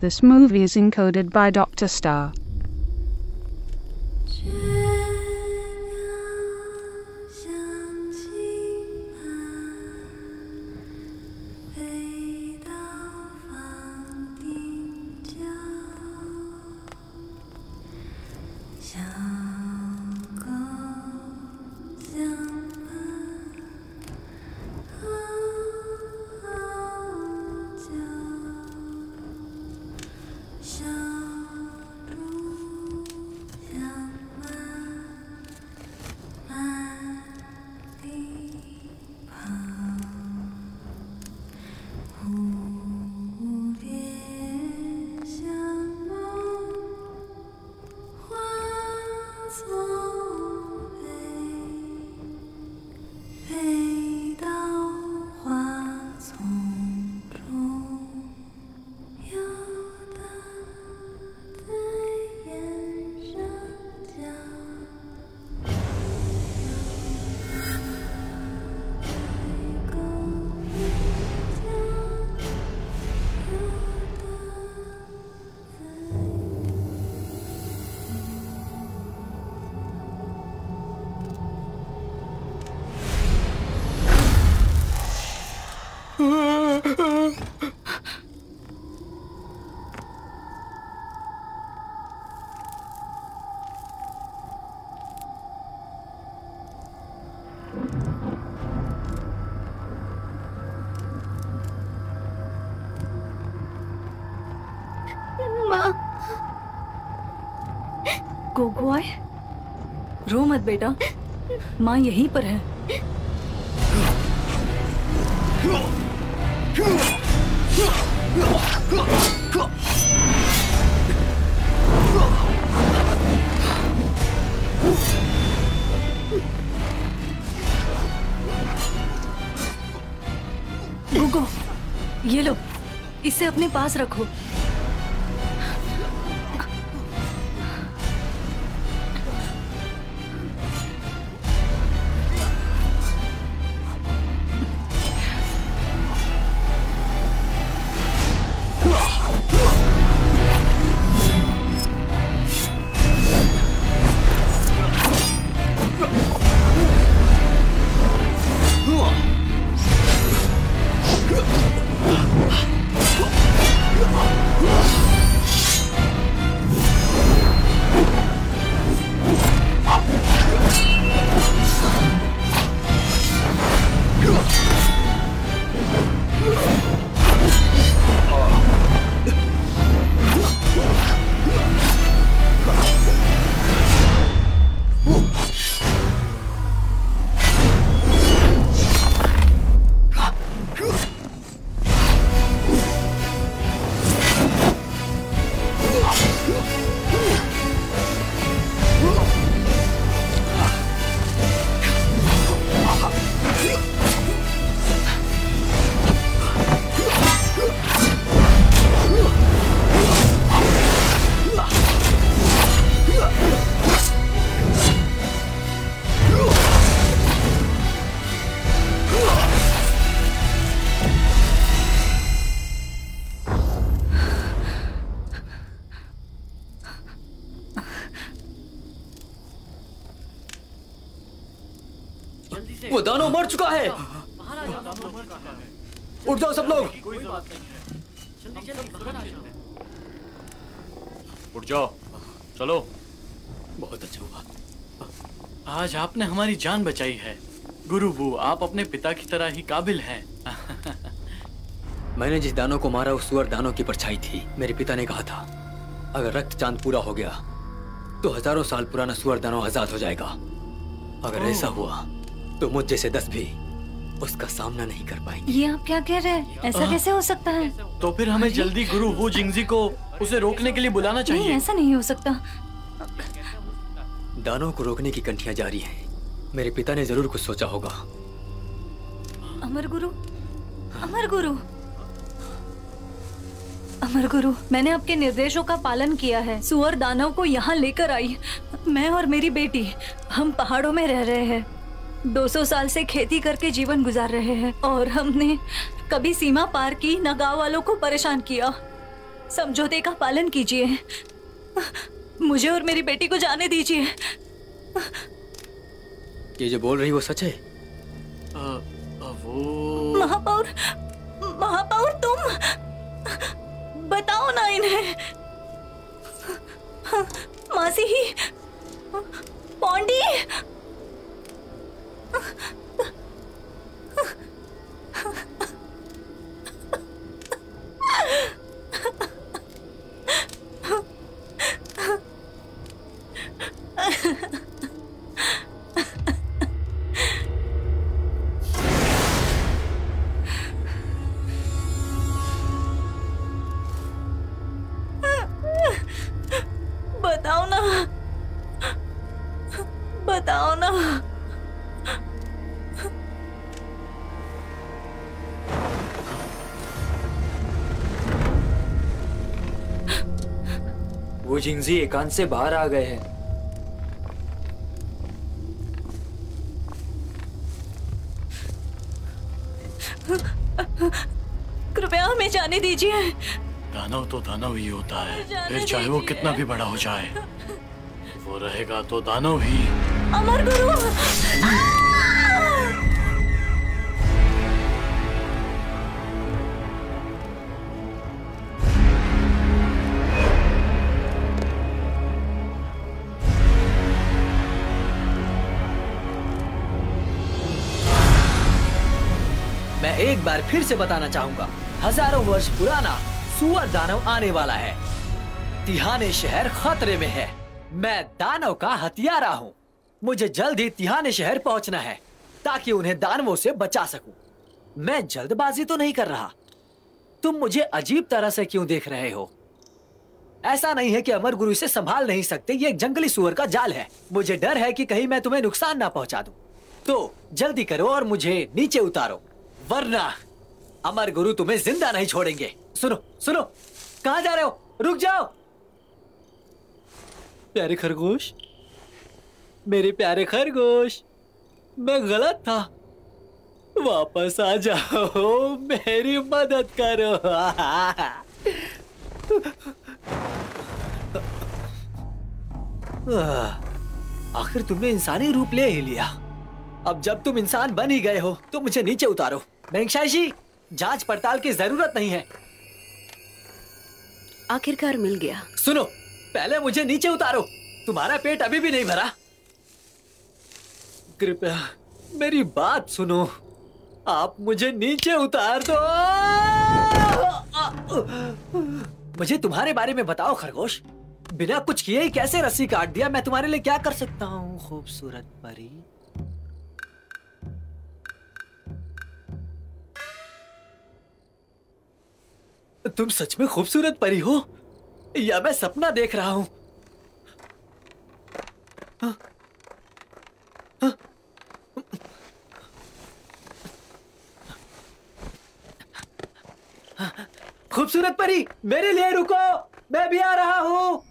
This movie is encoded by Dr. Star. Gogo आए रो मत बेटा। माँ यहीं पर है। गोगो, ये लो, इसे अपने पास रखो। चुका है। उठ जाओ सब लोग। उठ जाओ। चलो। बहुत अच्छा हुआ। आज आपने हमारी जान बचाई है। गुरु बू आप अपने पिता की तरह ही काबिल हैं। मैंने जिस दानों को मारा उस सुअर दानव की परछाई थी। मेरे पिता ने कहा था अगर रक्त चाँद पूरा हो गया तो हज़ारों साल पुराना सुअर दानों आज़ाद हो जाएगा। अगर ऐसा हुआ तो मुझ जैसे दस भी उसका सामना नहीं कर पाएँगे। ये आप क्या कह रहे हैं? ऐसा कैसे हो सकता है? तो फिर हमें जल्दी गुरु वू जिंगजी को उसे रोकने के लिए बुलाना चाहिए। नहीं ऐसा नहीं हो सकता। दानव को रोकने की कंठियाँ जारी हैं। मेरे पिता ने ज़रूर कुछ सोचा होगा। अमर गुरु अमर गुरु। अमर गुरु मैंने आपके निर्देशों का पालन किया है। सुअर दानव को यहाँ लेकर आई। मैं और मेरी बेटी हम पहाड़ों में रह रहे हैं। 200 साल से खेती करके जीवन गुजार रहे हैं और हमने कभी सीमा पार की न गाँव वालों को परेशान किया। समझौते का पालन कीजिए। मुझे और मेरी बेटी को जाने दीजिए। ये जो बोल रही वो सच है? वो महापौर महापौर तुम। बताओ ना इन्हें। मासी ही वो जिंगजी एकांत से बाहर आ गए हैं। कृपया हमें जाने दीजिए। दानव तो दानव ही होता है। फिर चाहे वो कितना भी बड़ा हो जाए वो रहेगा तो दानव ही। अमर गुरु! बार फिर से बताना चाहूँगा। हज़ारों वर्ष पुराना सुअर दानव आने वाला है। तिहाने शहर खतरे में है। मैं दानव का हथियारा हूँ। मुझे जल्द ही तिहाने शहर पहुँचना है, ताकि उन्हें दानवों से बचा सकूँ। मैं जल्दबाजी तो नहीं कर रहा। तुम मुझे अजीब तरह से क्यों देख रहे हो? ऐसा नहीं है कि अमर गुरु इसे संभाल नहीं सकते। ये एक जंगली सुअर का जाल है। मुझे डर है कि कहीं मैं तुम्हें नुकसान ना पहुँचा दूँ। तो जल्दी करो और मुझे नीचे उतारो। वरना अमर गुरु तुम्हें ज़िंदा नहीं छोड़ेंगे। सुनो सुनो। कहा जा रहे हो? रुक जाओ। प्यारे खरगोश, मेरे प्यारे खरगोश, मैं गलत था। वापस आ जाओ, मेरी मदद करो। आखिर तुमने इंसानी रूप ले ही लिया। अब जब तुम इंसान बन ही गए हो तो मुझे नीचे उतारो। बेंगशाही जाँच पड़ताल की ज़रूरत नहीं है। आखिरकार मिल गया। सुनो पहले मुझे नीचे उतारो। तुम्हारा पेट अभी भी नहीं भरा। कृपया मेरी बात सुनो। आप मुझे नीचे उतार दो। मुझे तुम्हारे बारे में बताओ खरगोश। बिना कुछ किए ही कैसे रस्सी काट दिया? मैं तुम्हारे लिए क्या कर सकता हूँ खूबसूरत परी? तुम सच में खूबसूरत परी हो। या मैं सपना देख रहा हूँ। हाँ? हाँ? खूबसूरत परी, मेरे लिए रुको। मैं भी आ रहा हूँ।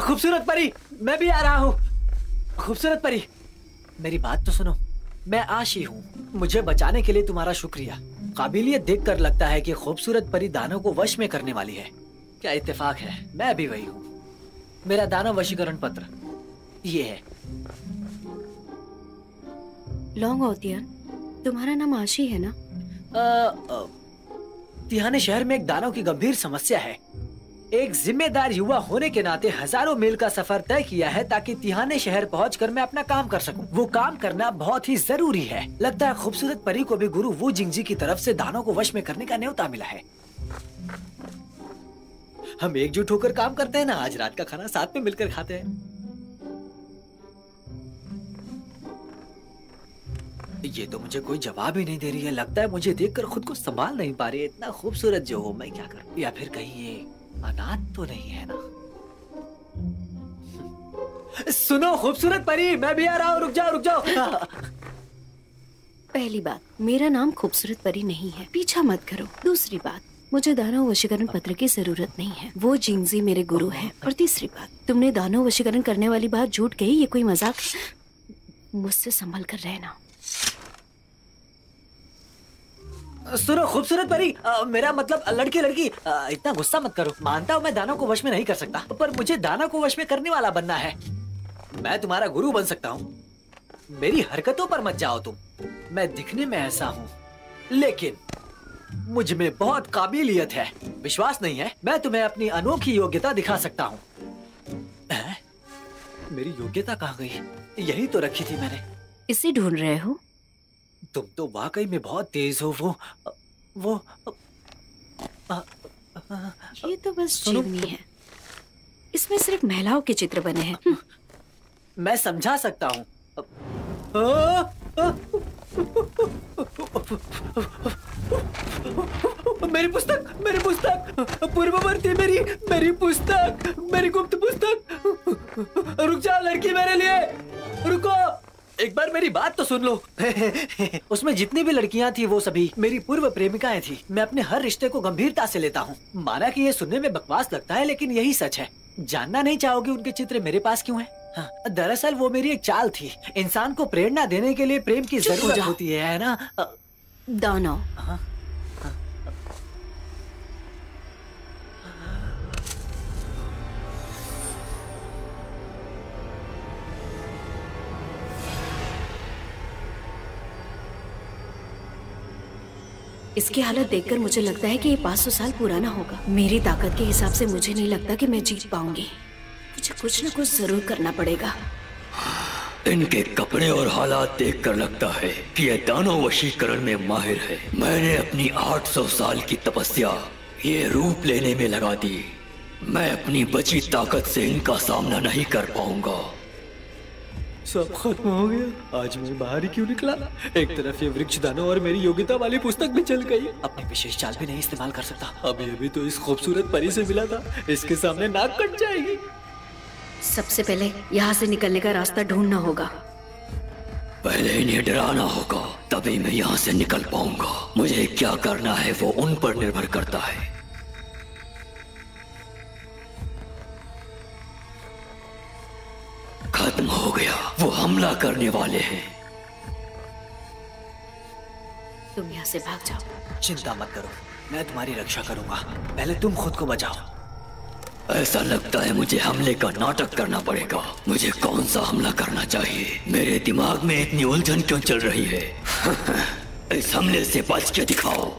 खूबसूरत परी, मैं भी आ रहा हूँ। खूबसूरत परी, मेरी बात तो सुनो। मैं आशी हूँ। मुझे बचाने के लिए तुम्हारा शुक्रिया। काबिलियत देखकर लगता है कि खूबसूरत परी दानों को वश में करने वाली है। क्या इत्तेफाक है? मैं भी वही हूँ। मेरा दानव वशीकरण पत्र। ये है। लॉन्ग ओतियन तुम्हारा नाम आशी है ना? अ, अ, तिहाने शहर में एक दानव की गंभीर समस्या है। एक जिम्मेदार युवा होने के नाते हज़ारों मील का सफ़र तय किया है ताकि तिहाने शहर पहुंचकर मैं अपना काम कर सकूँ। वो काम करना बहुत ही ज़रूरी है। लगता है खूबसूरत परी को भी गुरु वो जिंगजी की तरफ़ से दानों को वश में करने का न्योता मिला है। हम एकजुट होकर काम करते हैं ना, आज रात का खाना साथ में मिलकर खाते हैं। ये तो मुझे कोई जवाब ही नहीं दे रही है। लगता है मुझे देखकर खुद को संभाल नहीं पा रही है। इतना खूबसूरत जो हो, मैं क्या करूँ? या फिर कहीं ये अनाथ तो नहीं है ना? सुनो खूबसूरत परी मैं भी आ रहा हूँ रुक जाओ रुक जाओ। पहली बात मेरा नाम खूबसूरत परी नहीं है। पीछा मत करो। दूसरी बात मुझे दानव वशीकरण पत्र की ज़रूरत नहीं है। वो जिंगजी मेरे गुरु हैं। और तीसरी बात तुमने दानव वशीकरण करने वाली बात झूठ कही ये कोई मज़ाक? मुझसे संभल कर रहना। सुनो खूबसूरत परी। अ, मेरा मतलब लड़की लड़की अ, इतना गुस्सा मत करो। मानता हूँ मैं दानव को वश में नहीं कर सकता पर मुझे दानव को वश में करने वाला बनना है। मैं तुम्हारा गुरु बन सकता हूँ। मेरी हरकतों पर मत जाओ तुम। मैं दिखने में ऐसा हूँ। लेकिन मुझमें बहुत काबिलियत है। विश्वास नहीं है। मैं तुम्हें अपनी अनोखी योग्यता दिखा सकता हूँ। मेरी योग्यता कहाँ गई? यही तो रखी थी मैंने। इसे ढूंढ रहे हो? तुम तो वाकई में बहुत तेज हो वो वो ये तो बस जीवनी है। इसमें सिर्फ़ महिलाओं के चित्र बने हैं। हम्म, मैं समझा सकता हूँ। मेरी पुस्तक मेरी पुस्तक पूर्ववर्ती मेरी मेरी पुस्तक मेरी गुप्त पुस्तक। रुक जा लड़की मेरे लिए। रुको। एक बार मेरी बात तो सुन लो। उसमें जितनी भी लड़कियाँ थी वो सभी मेरी पूर्व प्रेमिकाएँ थी। मैं अपने हर रिश्ते को गंभीरता से लेता हूँ। माना कि ये सुनने में बकवास लगता है लेकिन यही सच है। जानना नहीं चाहोगे उनके चित्र मेरे पास क्यों है? हाँ, दरअसल वो मेरी एक चाल थी। इंसान को प्रेरणा देने के लिए प्रेम की ज़रूरत होती है है ना? दोनों। दानव इसकी हालत देखकर मुझे लगता है कि ये 500 साल पुराना होगा। मेरी ताकत के हिसाब से मुझे नहीं लगता कि मैं जीत पाऊँगी। मुझे कुछ न कुछ ज़रूर करना पड़ेगा। इनके कपड़े और हालात देखकर लगता है कि यह दानव वशीकरण में माहिर है। मैंने अपनी 800 साल की तपस्या, ये रूप लेने में लगा दी। मैं अपनी बची ताकत से इनका सामना नहीं कर पाऊँगा। सब खत्म हो गया। आज मैं बाहर ही क्यों निकला? एक तरफ़ ये वृक्ष दानव और मेरी योग्यता वाली पुस्तक भी चल गई। अपनी विशेष चाल भी नहीं इस्तेमाल कर सकता। अभी अभी तो इस खूबसूरत परी से मिला था। इसके सामने नाक कट जाएगी। सबसे पहले यहाँ से निकलने का रास्ता ढूंढना होगा। पहले इन्हें डराना होगा तभी मैं यहाँ से निकल पाऊँगा। मुझे क्या करना है वो उन पर निर्भर करता है। खत्म हो गया वो हमला करने वाले हैं तुम यहाँ से भाग जाओ चिंता मत करो मैं तुम्हारी रक्षा करूँगा पहले तुम खुद को बचाओ ऐसा लगता है मुझे हमले का नाटक करना पड़ेगा मुझे कौन सा हमला करना चाहिए मेरे दिमाग में इतनी उलझन क्यों चल रही है इस हमले से बच के दिखाओ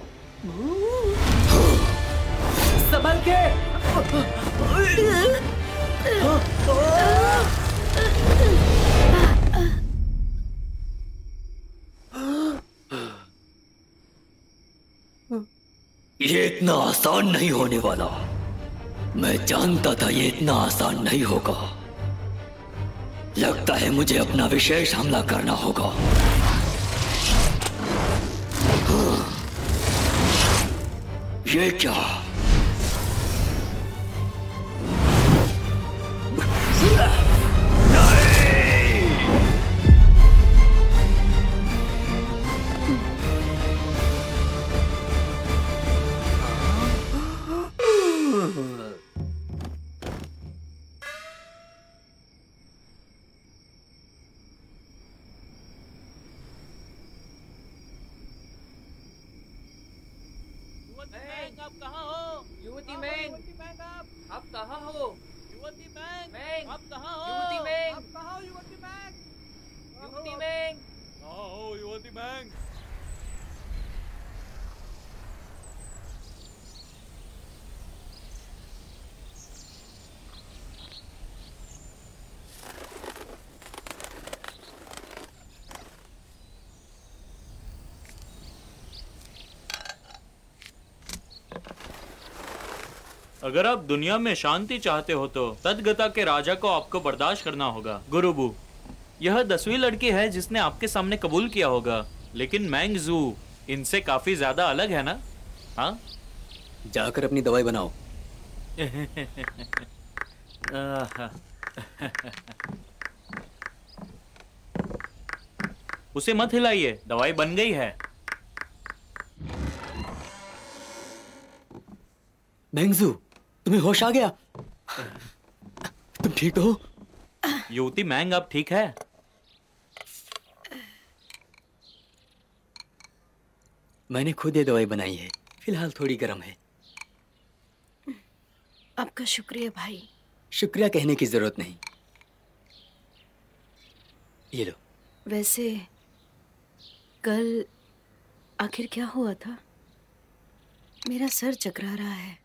संभल के ये इतना आसान नहीं होने वाला। मैं जानता था ये इतना आसान नहीं होगा। लगता है मुझे अपना विशेष हमला करना होगा। ये क्या? अगर आप दुनिया में शांति चाहते हो तो तदगता के राजा को आपको बर्दाश्त करना होगा। गुरुबू यह दसवीं लड़की है जिसने आपके सामने कबूल किया होगा लेकिन मैंग जू इनसे काफ़ी ज़्यादा अलग है ना? हाँ? जाकर अपनी दवाई बनाओ। उसे मत हिलाइए दवाई बन गई है। मैंगजू तुम्हें होश आ गया? तुम ठीक हो? युवती मैंग अब ठीक है। मैंने खुद ये दवाई बनाई है। फ़िलहाल थोड़ी गर्म है। आपका शुक्रिया भाई। शुक्रिया कहने की ज़रूरत नहीं। ये लो। वैसे कल आखिर क्या हुआ था? मेरा सर चकरा रहा है।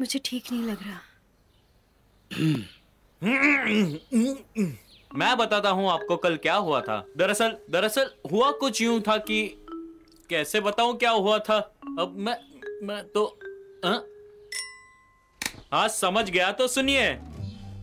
मुझे ठीक नहीं लग रहा। मैं बताता हूँ आपको कल क्या हुआ था। दरअसल दरअसल हुआ कुछ यूँ था कि कैसे बताऊ क्या हुआ था? अब मैं मैं तो आ? हाँ, समझ गया तो सुनिए।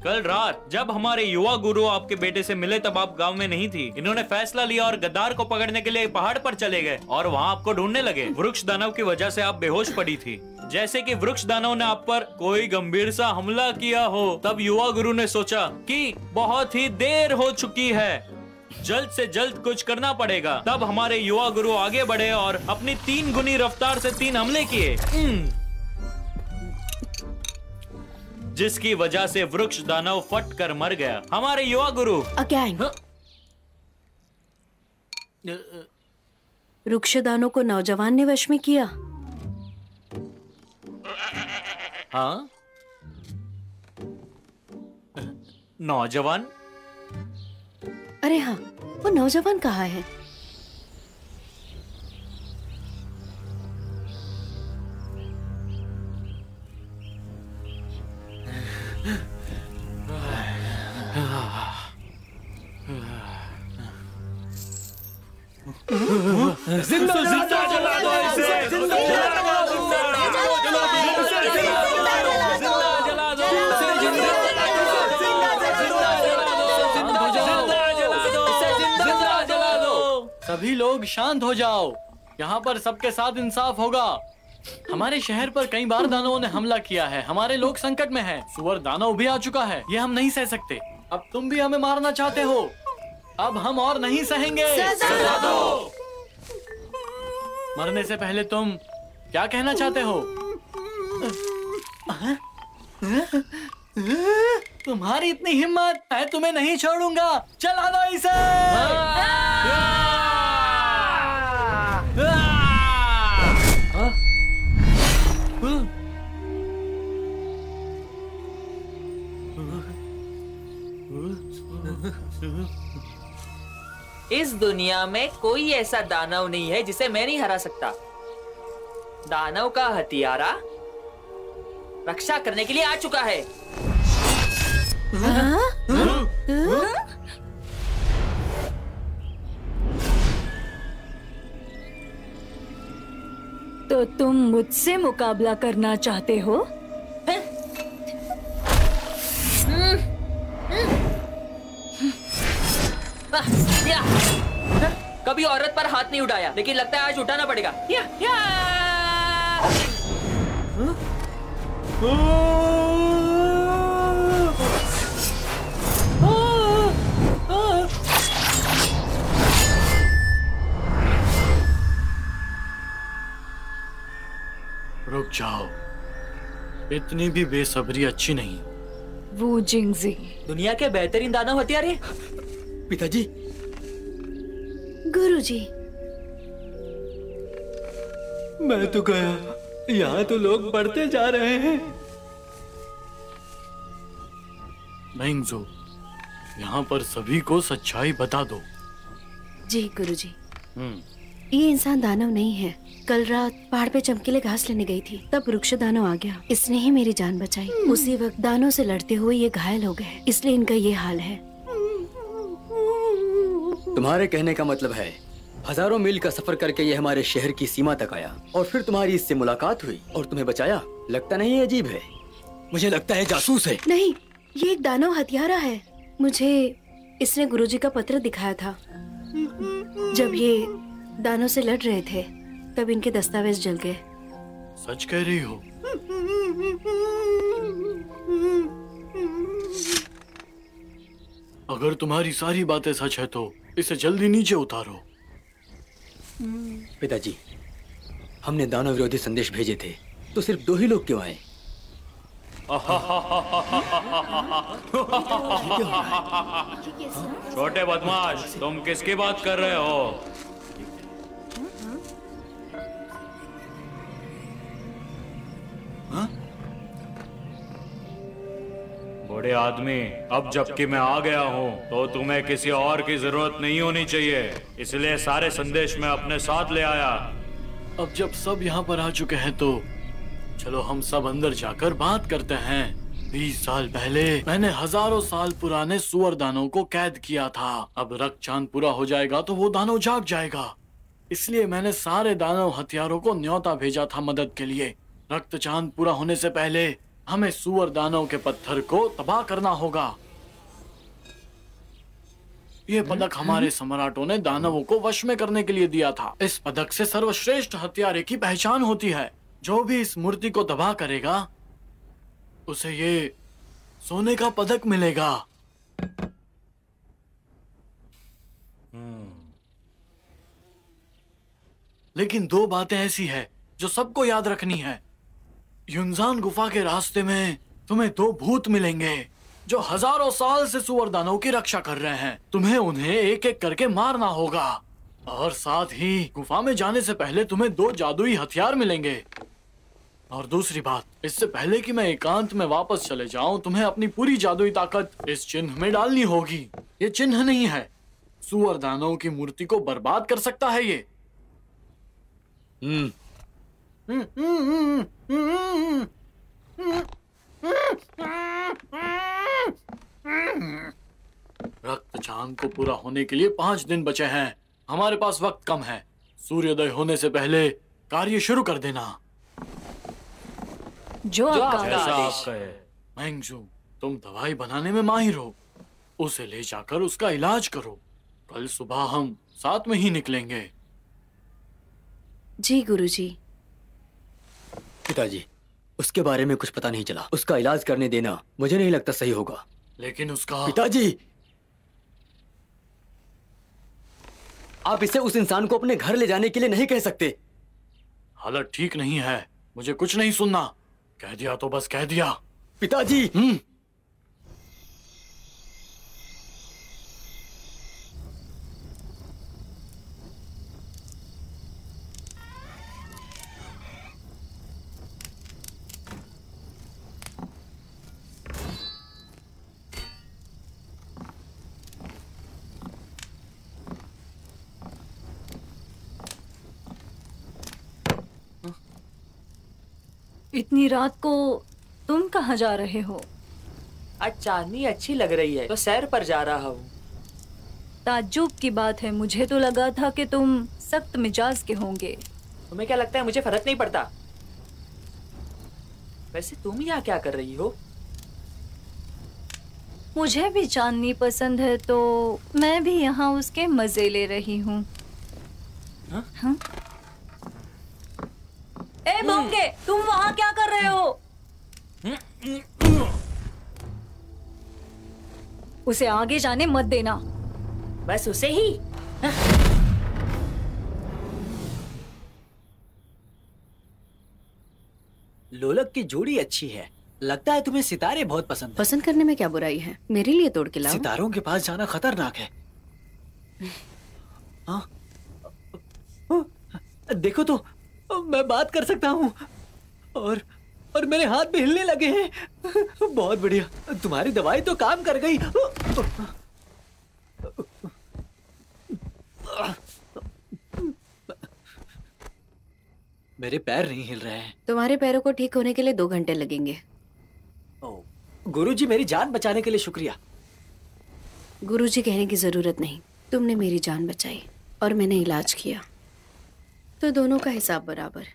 कल रात जब हमारे युवा गुरु आपके बेटे से मिले तब आप गाँव में नहीं थी। इन्होंने फैसला लिया और गद्दार को पकड़ने के लिए पहाड़ पर चले गए और वहाँ आपको ढूँढने लगे। वृक्ष दानव की वजह से आप बेहोश पड़ी थी। जैसे कि वृक्ष दानव ने आप पर कोई गंभीर सा हमला किया हो, तब युवा गुरु ने सोचा कि बहुत ही देर हो चुकी है। जल्द से जल्द कुछ करना पड़ेगा। तब हमारे युवा गुरु आगे बढ़े और अपनी तीन गुनी रफ्तार से तीन हमले किए। हम्म। जिसकी वजह से वृक्ष दानव फट कर मर गया। हमारे युवा गुरु। अगैन। वृक्षदानों को नौजवान ने वश में किया। हाँ। नौजवान? अरे हाँ वो नौजवान कहाँ है? सभी लोग शांत हो जाओ यहाँ पर सबके साथ इंसाफ होगा हमारे शहर पर कई बार दानवों ने हमला किया है। हमारे लोग संकट में हैं। सुअर दानव भी आ चुका है। ये हम नहीं सह सकते। अब तुम भी हमें मारना चाहते हो। अब हम और नहीं सहेंगे। सजा दो। मरने से पहले तुम क्या कहना चाहते हो? तुम्हारी इतनी हिम्मत मैं तुम्हें नहीं छोड़ूँगा। चला दो इसे। इस दुनिया में कोई ऐसा दानव नहीं है जिसे मैं नहीं हरा सकता। दानव का हथियारा रक्षा करने के लिए आ चुका है। तो तुम मुझसे मुकाबला करना चाहते हो? या। कभी औरत पर हाथ नहीं उठाया लेकिन लगता है आज उठाना पड़ेगा। या, या। रुक जाओ। इतनी भी बेसब्री अच्छी नहीं वो जिंगजी। दुनिया के बेहतरीन दानव हथियार पिताजी। गुरुजी। मैं तो गया। यहाँ तो लोग बढ़ते जा रहे हैं। मैंगजो यहाँ पर सभी को सच्चाई बता दो। जी गुरुजी। हम्म। ये इंसान दानव नहीं है। कल रात पहाड़ पे चमकीले घास लेने गई थी। तब वृक्ष दानव आ गया। इसने ही मेरी जान बचाई। उसी वक्त दानों से लड़ते हुए ये घायल हो गए। इसलिए इनका ये हाल है। तुम्हारे कहने का मतलब है हज़ारों मील का सफ़र करके ये हमारे शहर की सीमा तक आया और फिर तुम्हारी इससे मुलाकात हुई और तुम्हें बचाया। लगता नहीं अजीब है? मुझे लगता है जासूस है। नहीं ये एक दानव हथियारा है। मुझे इसने गुरुजी का पत्र दिखाया था। जब ये दानों से लड़ रहे थे तब इनके दस्तावेज़ जल गए। सच कह रही हो? अगर तुम्हारी सारी बातें सच है तो इसे जल्दी नीचे उतारो। पिताजी हमने दानव विरोधी संदेश भेजे थे तो सिर्फ़ दो ही लोग क्यों आए? छोटे बदमाश तुम किसकी बात कर रहे हो? हाँ? बड़े आदमी, अब जबकि मैं आ गया हूँ तो तुम्हें किसी और की ज़रूरत नहीं होनी चाहिए। इसलिए सारे संदेश मैं अपने साथ ले आया। अब जब सब यहाँ पर आ चुके हैं तो चलो हम सब अंदर जाकर बात करते हैं। बीस साल पहले मैंने हज़ारों साल पुराने सुअर दानों को कैद किया था। अब रक्त चाँद पूरा हो जाएगा तो वो दानों जाग जाएगा। इसलिए मैंने सारे दानों हथियारों को न्योता भेजा था मदद के लिए। रक्त चाँद पूरा होने से पहले हमें सुअर दानव के पत्थर को तबाह करना होगा। ये पदक हमारे सम्राटों ने दानवों को वश में करने के लिए दिया था। इस पदक से सर्वश्रेष्ठ हथियारे की पहचान होती है। जो भी इस मूर्ति को तबाह करेगा उसे ये सोने का पदक मिलेगा। लेकिन दो बातें ऐसी है जो सबको याद रखनी है। युनजान गुफा के रास्ते में तुम्हें दो भूत मिलेंगे, जो हज़ारों साल से सुअर दानों की रक्षा कर रहे हैं। तुम्हें उन्हें एक एक करके मारना होगा। और साथ ही गुफा में जाने से पहले तुम्हें दो जादुई हथियार मिलेंगे। और दूसरी बात, इससे पहले कि मैं एकांत में वापस चले जाऊँ, तुम्हें अपनी पूरी जादुई ताकत इस चिन्ह में डालनी होगी। ये चिन्ह नहीं है। सुअर दानव की मूर्ति को बर्बाद कर सकता है ये। हम्म। रक्त चाँद को पूरा होने के लिए पाँच दिन बचे हैं। हमारे पास वक्त कम है। सूर्योदय होने से पहले कार्य शुरू कर देना। जो आपका मैंगजू तुम दवाई बनाने में माहिर हो। उसे ले जाकर उसका इलाज करो। कल सुबह हम साथ में ही निकलेंगे। जी गुरुजी। पिताजी उसके बारे में कुछ पता नहीं चला। उसका इलाज करने देना मुझे नहीं लगता सही होगा। लेकिन उसका पिताजी! आप इसे उस इंसान को अपने घर ले जाने के लिए नहीं कह सकते। हालत ठीक नहीं है। मुझे कुछ नहीं सुनना। कह दिया तो बस कह दिया। पिताजी! हम्म। इतनी रात को तुम कहाँ जा रहे हो? आज चांदनी अच्छी लग रही है तो सैर पर जा रहा हूँ। ताज्जुब की बात है मुझे तो लगा था कि तुम सख्त मिजाज के होंगे। तुम्हें क्या लगता है मुझे फ़र्क नहीं पड़ता? वैसे तुम यहाँ क्या कर रही हो? मुझे भी चांदनी पसंद है तो मैं भी यहाँ उसके मज़े ले रही हूँ। हाँ? हाँ? ए बोंगे तुम वहाँ क्या कर रहे हो? उसे आगे जाने मत देना। बस उसे ही। लोलक की जोड़ी अच्छी है। लगता है तुम्हें सितारे बहुत पसंद है। पसंद करने में क्या बुराई है? मेरे लिए तोड़ के लाओ। सितारों के पास जाना खतरनाक है। हाँ? देखो तो मैं बात कर सकता हूँ। और और मेरे हाथ भी हिलने लगे हैं। बहुत बढ़िया। तुम्हारी दवाई तो काम कर गई। मेरे पैर नहीं हिल रहे हैं। तुम्हारे पैरों को ठीक होने के लिए दो घंटे लगेंगे। गुरुजी मेरी जान बचाने के लिए शुक्रिया। गुरुजी कहने की ज़रूरत नहीं। तुमने मेरी जान बचाई और मैंने इलाज किया। तो दोनों का हिसाब बराबर।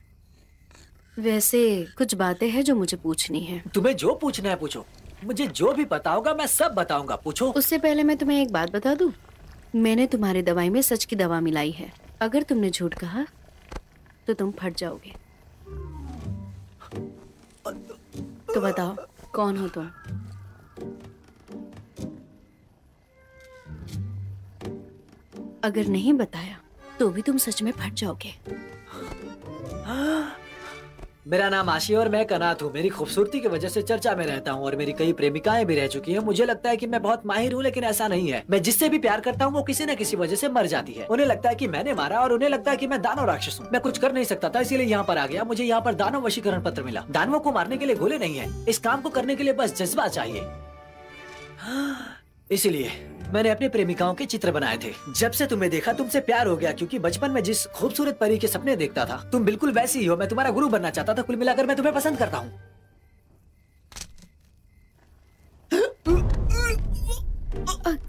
वैसे कुछ बातें हैं जो मुझे पूछनी है। तुम्हें जो पूछना है पूछो। मुझे जो भी पता होगा मैं सब बताऊँगा। पूछो। उससे पहले मैं तुम्हें एक बात बता दूँ? मैंने तुम्हारी दवाई में सच की दवा मिलाई है। अगर तुमने झूठ कहा तो तुम फट जाओगे। तो बताओ कौन हो तुम? अगर नहीं बताया तो भी तुम सच में फट जाओगे। मेरा नाम आशी और मैं कनाथ हूँ। मेरी खूबसूरती की वजह से चर्चा में रहता हूँ और मेरी कई प्रेमिकाएँ भी रह चुकी हैं। मुझे लगता है कि मैं बहुत माहिर हूँ, लेकिन ऐसा नहीं है। मैं जिससे भी प्यार करता हूँ, वो किसी न किसी वजह से मर जाती है। उन्हें लगता है कि मैंने मारा और उन्हें लगता है कि मैं दानव राक्षस हूँ। मैं कुछ कर नहीं सकता था, इसीलिए यहाँ पर आ गया। मुझे यहाँ पर दानव वशीकरण पत्र मिला। दानवों को मारने के लिए गोले नहीं है। इस काम को करने के लिए बस जज्बा चाहिए। इसीलिए मैंने अपने प्रेमिकाओं के चित्र बनाए थे। जब से तुम्हें देखा तुमसे प्यार हो गया क्योंकि बचपन में जिस खूबसूरत परी के सपने देखता था तुम बिल्कुल वैसी ही हो। मैं तुम्हारा गुरु बनना चाहता था कुल मिलाकर मैं तुम्हें पसंद करता हूँ।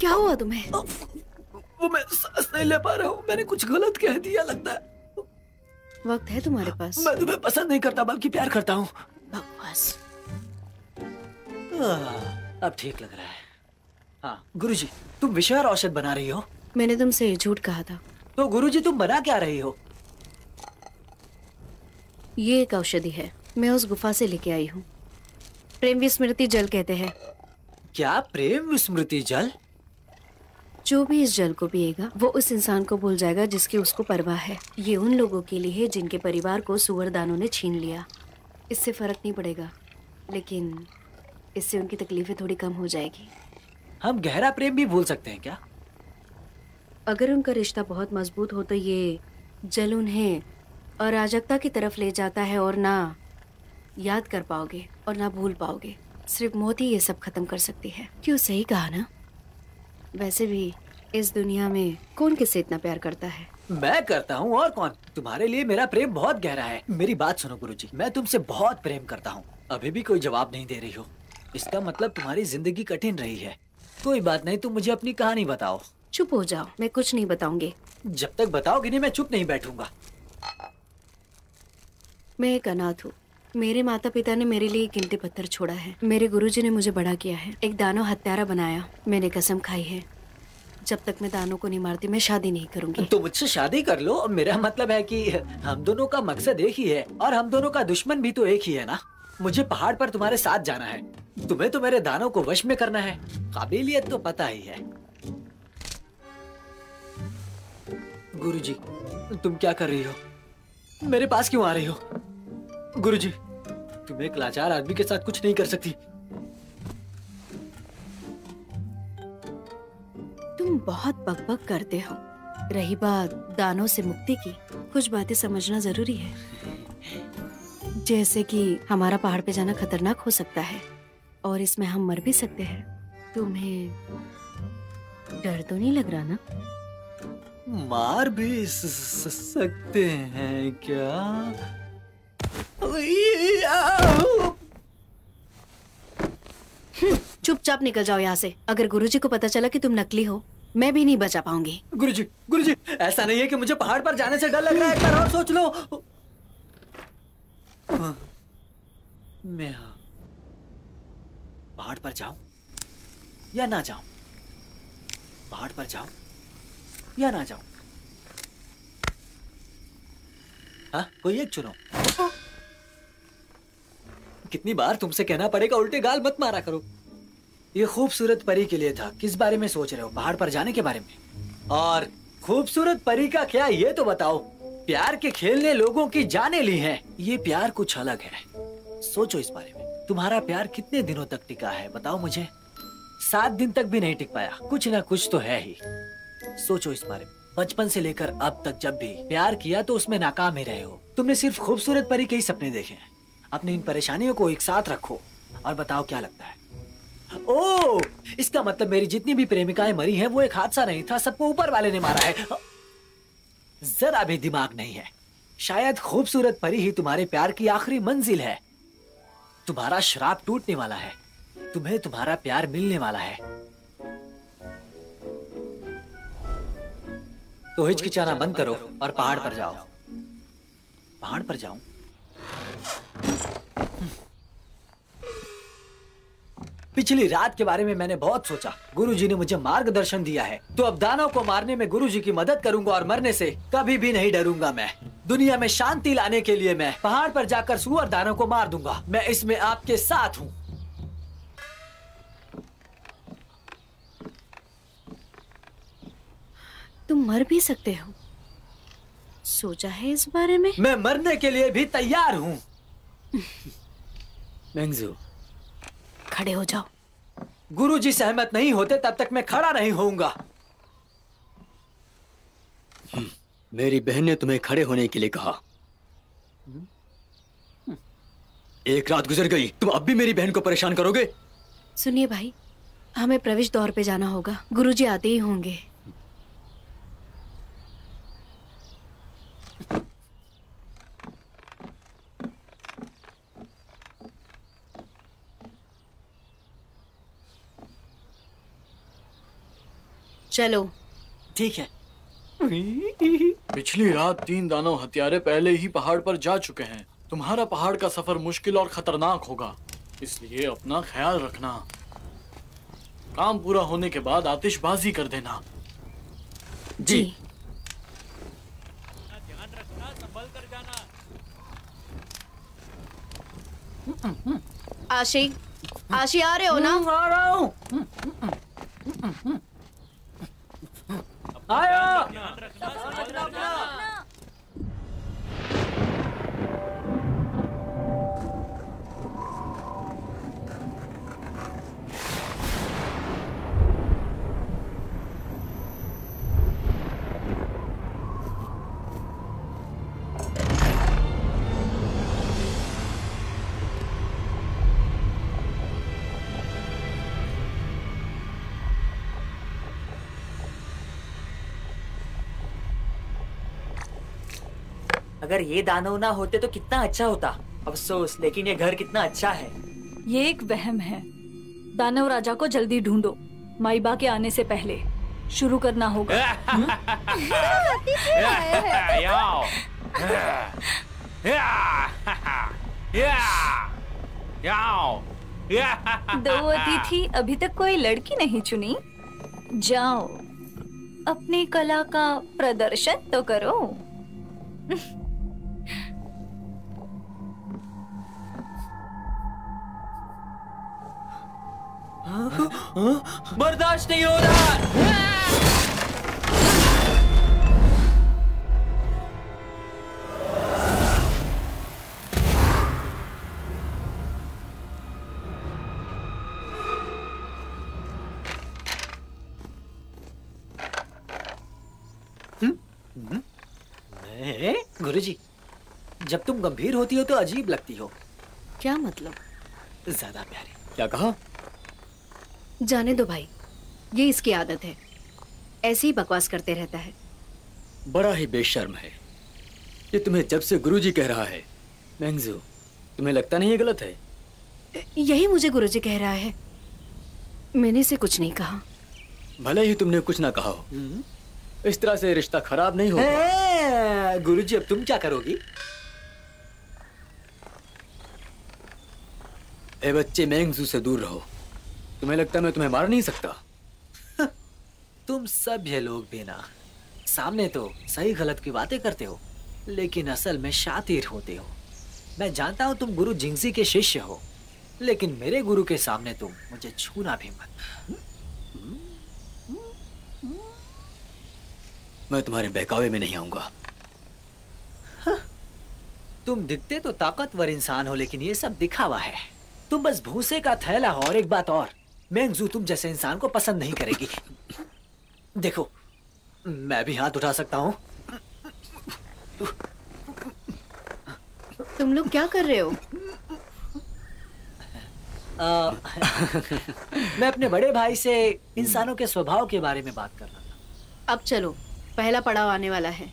क्या हुआ तुम्हें? वो मैं सांस नहीं ले पा रहा हूँ। मैंने कुछ गलत कह दिया लगता है। वक्त है तुम्हारे पास। मैं तुम्हें पसंद नहीं करता बल्कि प्यार करता हूँ। अब ठीक लग रहा है। हाँ। गुरुजी तुम विषय औषध बना रही हो? मैंने तुमसे झूठ कहा था। तो गुरुजी तुम बना क्या रही हो? ये एक औषधि है। मैं उस गुफा से लेके आई हूँ। प्रेम विस्मृति जल कहते हैं। क्या प्रेम विस्मृति जल? जो भी इस जल को पिएगा वो उस इंसान को भूल जाएगा जिसकी उसको परवाह है। ये उन लोगों के लिए है जिनके परिवार को सुअर दानों ने छीन लिया। इससे फ़र्क नहीं पड़ेगा लेकिन इससे उनकी तकलीफें थोड़ी कम हो जाएगी। हम गहरा प्रेम भी भूल सकते हैं क्या? अगर उनका रिश्ता बहुत मज़बूत हो तो ये जल उन्हें अराजकता की तरफ़ ले जाता है और ना याद कर पाओगे और ना भूल पाओगे। सिर्फ़ मौत ही ये सब खत्म कर सकती है। क्यों सही कहा ना? वैसे भी इस दुनिया में कौन किससे इतना प्यार करता है? मैं करता हूँ और कौन? तुम्हारे लिए मेरा प्रेम बहुत गहरा है। मेरी बात सुनो गुरुजी मैं तुमसे बहुत प्रेम करता हूँ। अभी भी कोई जवाब नहीं दे रही हो। इसका मतलब तुम्हारी ज़िंदगी कठिन रही है। कोई बात नहीं तुम मुझे अपनी कहानी बताओ। चुप हो जाओ मैं कुछ नहीं बताऊँगी। जब तक बताओगी नहीं मैं चुप नहीं बैठूँगा। मैं एक अनाथ हूँ। मेरे माता पिता ने मेरे लिए कीमती पत्थर छोड़ा है। मेरे गुरुजी ने मुझे बड़ा किया है। एक दानो हत्यारा बनाया। मैंने कसम खाई है। जब तक मैं दानों को नहीं मारती मैं शादी नहीं करूँगी। तो मुझसे शादी कर लो। मेरा मतलब है कि हम दोनों का मकसद एक ही है और हम दोनों का दुश्मन भी तो एक ही है ना? मुझे पहाड़ पर तुम्हारे साथ जाना है। तुम्हें तो मेरे दानों को वश में करना है। काबिलियत तो पता ही है। गुरुजी, तुम क्या कर रही हो? मेरे पास क्यों आ रही हो? गुरुजी, तुम एक लाचार आदमी के साथ कुछ नहीं कर सकती। तुम बहुत बकबक करते हो। रही बात दानों से मुक्ति की, कुछ बातें समझना ज़रूरी है। जैसे कि हमारा पहाड़ पे जाना खतरनाक हो सकता है। और इसमें हम मर भी सकते हैं। तुम्हें डर तो नहीं लग रहा ना? मार भी स- स- सकते हैं क्या? चुपचाप निकल जाओ यहाँ से। अगर गुरुजी को पता चला कि तुम नकली हो मैं भी नहीं बचा पाऊँगी। गुरुजी गुरुजी ऐसा नहीं है कि मुझे पहाड़ पर जाने से डर लग रहा है। एक बार और सोच लो। मैं हाँ। पहाड़ पर जाऊँ या ना जाऊँ? पहाड़ पर जाऊँ या ना जाऊँ? हाँ कोई एक चुनो। कितनी बार तुमसे कहना पड़ेगा, उल्टे गाल मत मारा करो। ये खूबसूरत परी के लिए था। किस बारे में सोच रहे हो? पहाड़ पर जाने के बारे में? और खूबसूरत परी का क्या, ये तो बताओ। प्यार के खेल ने लोगों की जाने ली है। ये प्यार कुछ अलग है। सोचो इस बारे में। तुम्हारा प्यार कितने दिनों तक टिका है, बताओ मुझे। सात दिन तक भी नहीं टिक पाया। कुछ ना कुछ तो है ही। सोचो इस बारे में। बचपन से लेकर अब तक जब भी प्यार किया तो उसमें नाकाम ही रहे हो। तुमने सिर्फ़ खूबसूरत परी के ही सपने देखे हैं। अपनी इन परेशानियों को एक साथ रखो और बताओ क्या लगता है। ओ! इसका मतलब मेरी जितनी भी प्रेमिकाएँ मरी हैं, वो एक हादसा नहीं था। सबको ऊपर वाले ने मारा है। जरा भी दिमाग नहीं है। शायद खूबसूरत परी ही तुम्हारे प्यार की आखिरी मंजिल है। तुम्हारा श्राप टूटने वाला है। तुम्हें तुम्हारा प्यार मिलने वाला है। तो हिचकिचाना बंद करो और पहाड़ पर जाओ। पहाड़ पर जाऊँ? पिछली रात के बारे में मैंने बहुत सोचा। गुरुजी ने मुझे मार्गदर्शन दिया है। तो अब दानव को मारने में गुरुजी की मदद करूँगा और मरने से कभी भी नहीं डरूँगा मैं। दुनिया में शांति लाने के लिए मैं पहाड़ पर जाकर सुअर दानव को मार दूँगा। मैं इसमें आपके साथ हूँ। तुम मर भी सकते हो। सोचा है इस बारे में? मैं मरने के लिए भी तैयार हूँ। मेंगजू खड़े हो जाओ। गुरुजी सहमत नहीं होते तब तक मैं खड़ा नहीं होऊँगा। मेरी बहन ने तुम्हें खड़े होने के लिए कहा। एक रात गुजर गई तुम अब भी मेरी बहन को परेशान करोगे? सुनिए भाई हमें प्रवेश दौर पे जाना होगा। गुरुजी आते ही होंगे। चलो। ठीक है। पिछली रात तीन दानव हत्यारे पहले ही पहाड़ पर जा चुके हैं। तुम्हारा पहाड़ का सफ़र मुश्किल और खतरनाक होगा। इसलिए अपना ख्याल रखना। काम पूरा होने के बाद आतिशबाजी कर देना। जी। आशी आशी आ रहे हो ना? आ रहा हूँ। आया अगर ये दानव ना होते तो कितना अच्छा होता। अफसोस, लेकिन ये घर कितना अच्छा है। ये एक वहम है। दानव राजा को जल्दी ढूंढो। माइबा के आने से पहले। शुरू करना होगा। दो अतिथि, अभी तक कोई लड़की नहीं चुनी। जाओ। अपनी कला का प्रदर्शन तो करो। बर्दाश्त नहीं हो रहा। गुरुजी जब तुम गंभीर होती हो तो अजीब लगती हो। क्या मतलब? ज़्यादा प्यारी। क्या कहा? जाने दो भाई। ये इसकी आदत है। ऐसे ही बकवास करते रहता है। बड़ा ही बेशर्म है। ये तुम्हें जब से गुरुजी कह रहा है। मैंगजू तुम्हें लगता नहीं ये गलत है? यही मुझे गुरुजी कह रहा है। मैंने इसे कुछ नहीं कहा। भले ही तुमने कुछ ना कहा हो। इस तरह से रिश्ता खराब नहीं होगा। गुरुजी अब तुम क्या करोगी? ए बच्चे मैंगजू से दूर रहो। तुम्हें लगता है मैं तुम्हें मार नहीं सकता? तुम सभ्य लोग भी ना। सामने तो सही गलत की बातें करते हो लेकिन असल में शातिर होते हो। मैं जानता हूँ तुम गुरु जिंगजी के शिष्य हो लेकिन मेरे गुरु के सामने तुम मुझे छूना भी मत। मैं तुम्हारे बहकावे में नहीं आऊँगा। तुम दिखते तो ताकतवर इंसान हो लेकिन ये सब दिखावा है। तुम बस भूसे का थैला हो और एक बात और। मैंगजू तुम जैसे इंसान को पसंद नहीं करेगी। देखो मैं भी हाथ उठा सकता हूँ। तुम लोग क्या कर रहे हो? आ, मैं अपने बड़े भाई से इंसानों के स्वभाव के बारे में बात कर रहा था। अब चलो पहला पड़ाव आने वाला है।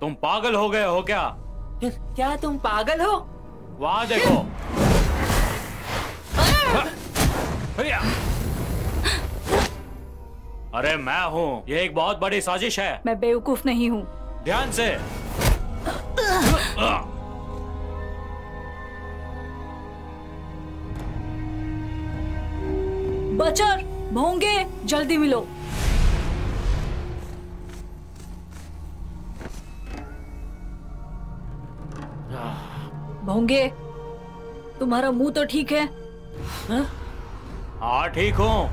तुम पागल हो गए हो क्या? क्या तुम पागल हो? वहाँ देखो। अरे मैं हूँ। ये एक बहुत बड़ी साजिश है। मैं बेवकूफ़ नहीं हूँ। ध्यान से। बचर भोंगे जल्दी मिलो। भोंगे तुम्हारा मुँह तो ठीक है हाँ? ठीक हूँ।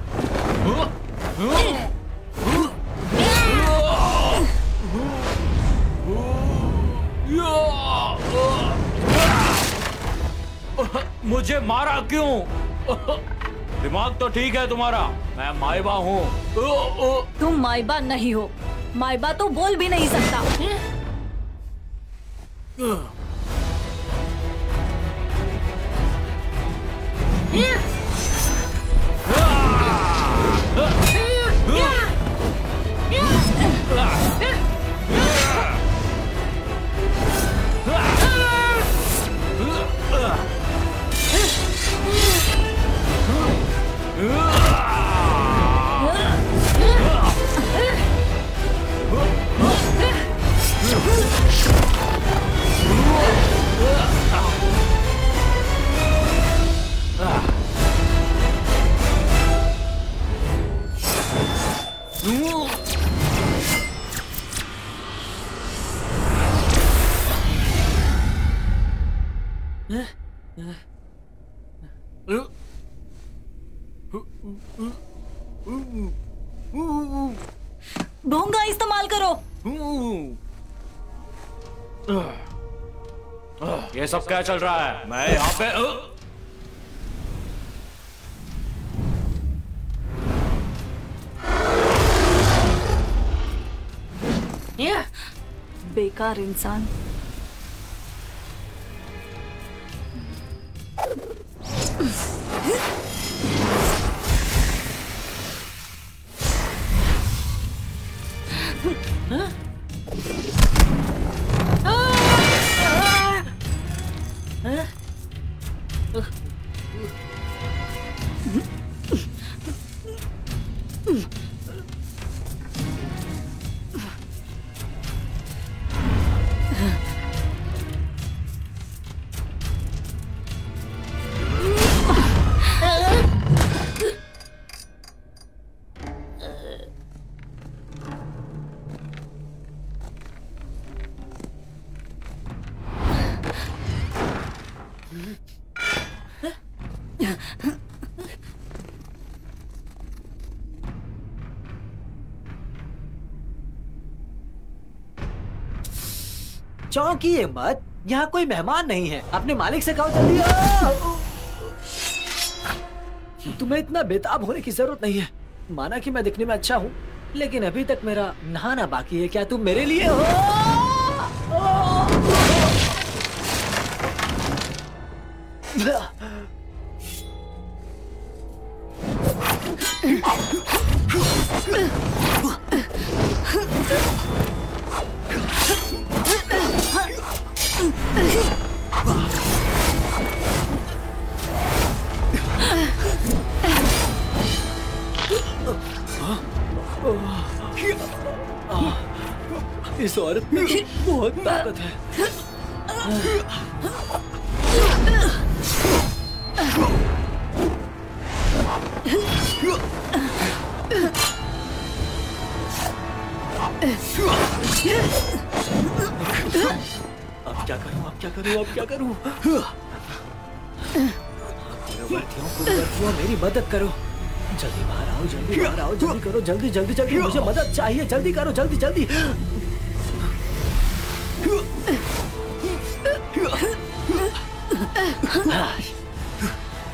मुझे मारा क्यों? दिमाग तो ठीक है तुम्हारा। मैं माइबा हूँ। तुम माइबा नहीं हो। माइबा तो बोल भी नहीं सकता। क्या चल रहा है? मैं यहाँ पे बेकार इंसान। चौंकिए मत। यहाँ कोई मेहमान नहीं है। अपने मालिक से कहो जल्दी तुम्हें इतना बेताब होने की ज़रूरत नहीं है। माना कि मैं दिखने में अच्छा हूँ लेकिन अभी तक मेरा नहाना बाकी है। क्या तुम मेरे लिए हो? इस मेरी मदद करो जल्दी बाहर आओ जल्दी बाहर आओ जल्दी करो जल्दी जल्दी जल्दी मुझे मदद चाहिए जल्दी करो जल्दी जल्दी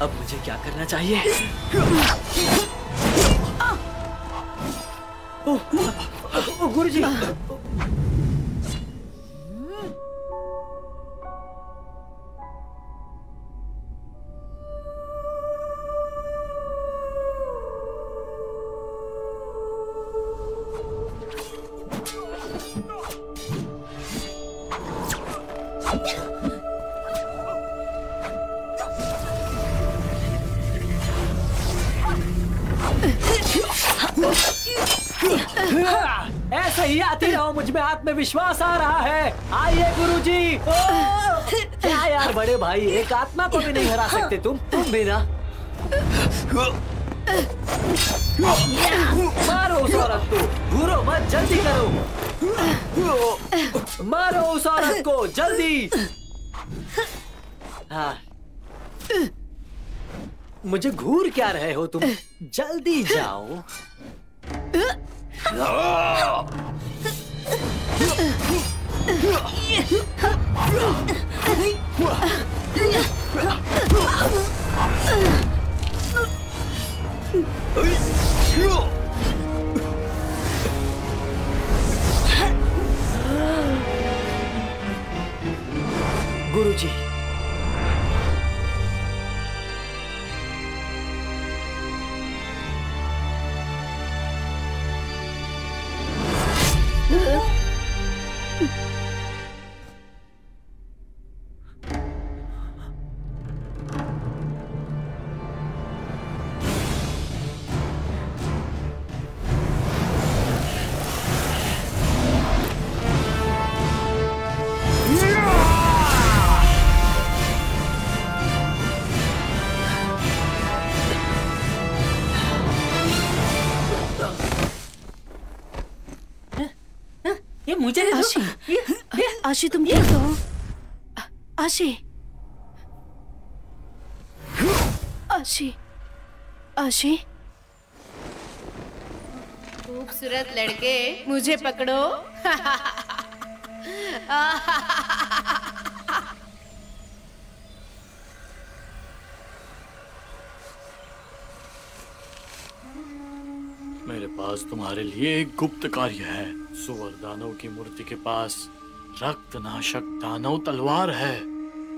अब मुझे क्या करना चाहिए एक आत्मा को भी नहीं हरा सकते तुम। तुम भी ना मारो उस औरत को। घूरो मत, जल्दी करो। मारो उस औरत को, जल्दी। हाँ। मुझे घूर क्या रहे हो तुम? जल्दी जाओ। मुझे दे दो आशी ये, ये आशी तुम ठीक हो आशी आशी आशी खूबसूरत लड़के मुझे पकड़ो मेरे पास तुम्हारे लिए एक गुप्त कार्य है। सुवर दानव की मूर्ति के पास रक्त नाशक दानव तलवार है।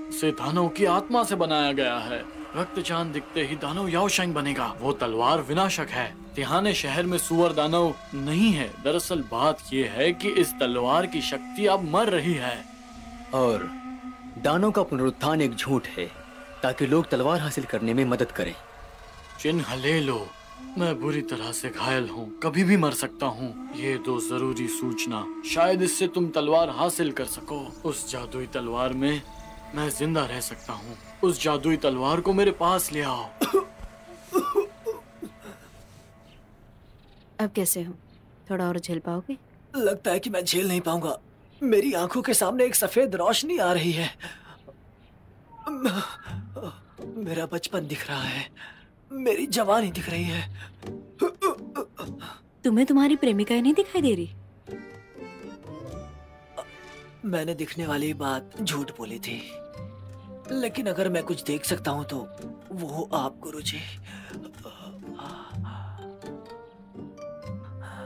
उसे दानव की आत्मा से बनाया गया है। रक्त चाँद दिखते ही दानव यावशंग बनेगा। वो तलवार विनाशक है। तिहाने शहर में सुअर दानव नहीं है। दरअसल बात ये है कि इस तलवार की शक्ति अब मर रही है। और दानों का पुनरुत्थान एक झूठ है ताकि लोग तलवार हासिल करने में मदद करें। चिन्ह ले लो। मैं बुरी तरह से घायल हूँ। कभी भी मर सकता हूँ। ये दो ज़रूरी सूचना। शायद इससे तुम तलवार हासिल कर सको। उस जादुई तलवार में मैं ज़िंदा रह सकता हूँ। उस जादुई तलवार को मेरे पास ले आओ। अब कैसे हो? थोड़ा और झेल पाओगे? लगता है कि मैं झेल नहीं पाऊँगा। मेरी आँखों के सामने एक सफ़ेद रोशनी आ रही है। मेरा बचपन दिख रहा है। मेरी जवानी दिख रही है। तुम्हें तुम्हारी प्रेमिका ही नहीं दिखाई दे रही? मैंने दिखने वाली बात झूठ बोली थी। लेकिन अगर मैं कुछ देख सकता हूँ तो वो आप गुरुजी।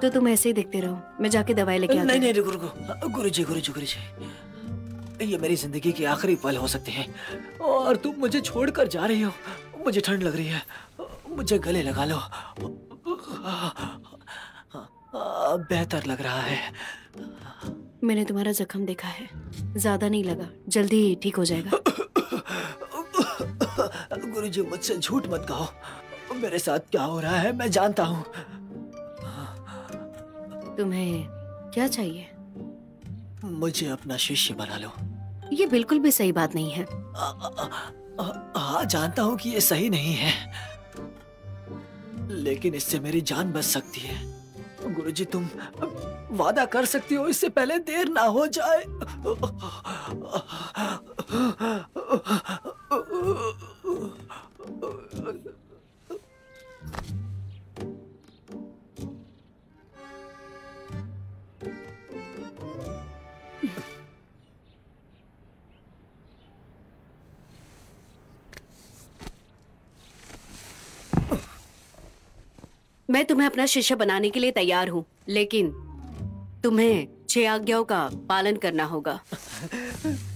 तो तुम ऐसे ही देखते रहो। मैं जाके दवाई लेके आती नहीं हूँ। नहीं रुको रुको गुरुजी गुरुजी गुरुजी। ये मेरी ज़िंदगी के आखिरी पल हो सकते हैं। और तुम मुझे छोड़कर जा रही हो। मुझे ठंड लग रही है। मुझे गले लगा लो। बेहतर लग रहा है। मैंने तुम्हारा जख्म देखा है। ज़्यादा नहीं लगा। जल्दी ही ठीक हो जाएगा। गुरुजी मुझसे झूठ मत कहो। मेरे साथ क्या हो रहा है मैं जानता हूँ। तुम्हें क्या चाहिए? मुझे अपना शिष्य बना लो। ये बिल्कुल भी सही बात नहीं है। हाँ जानता हूँ कि ये सही नहीं है। लेकिन इससे मेरी जान बच सकती है। गुरुजी, तुम वादा कर सकती हो, इससे पहले देर ना हो जाए। मैं तुम्हें अपना शिष्य बनाने के लिए तैयार हूँ लेकिन तुम्हें छह आज्ञाओं का पालन करना होगा।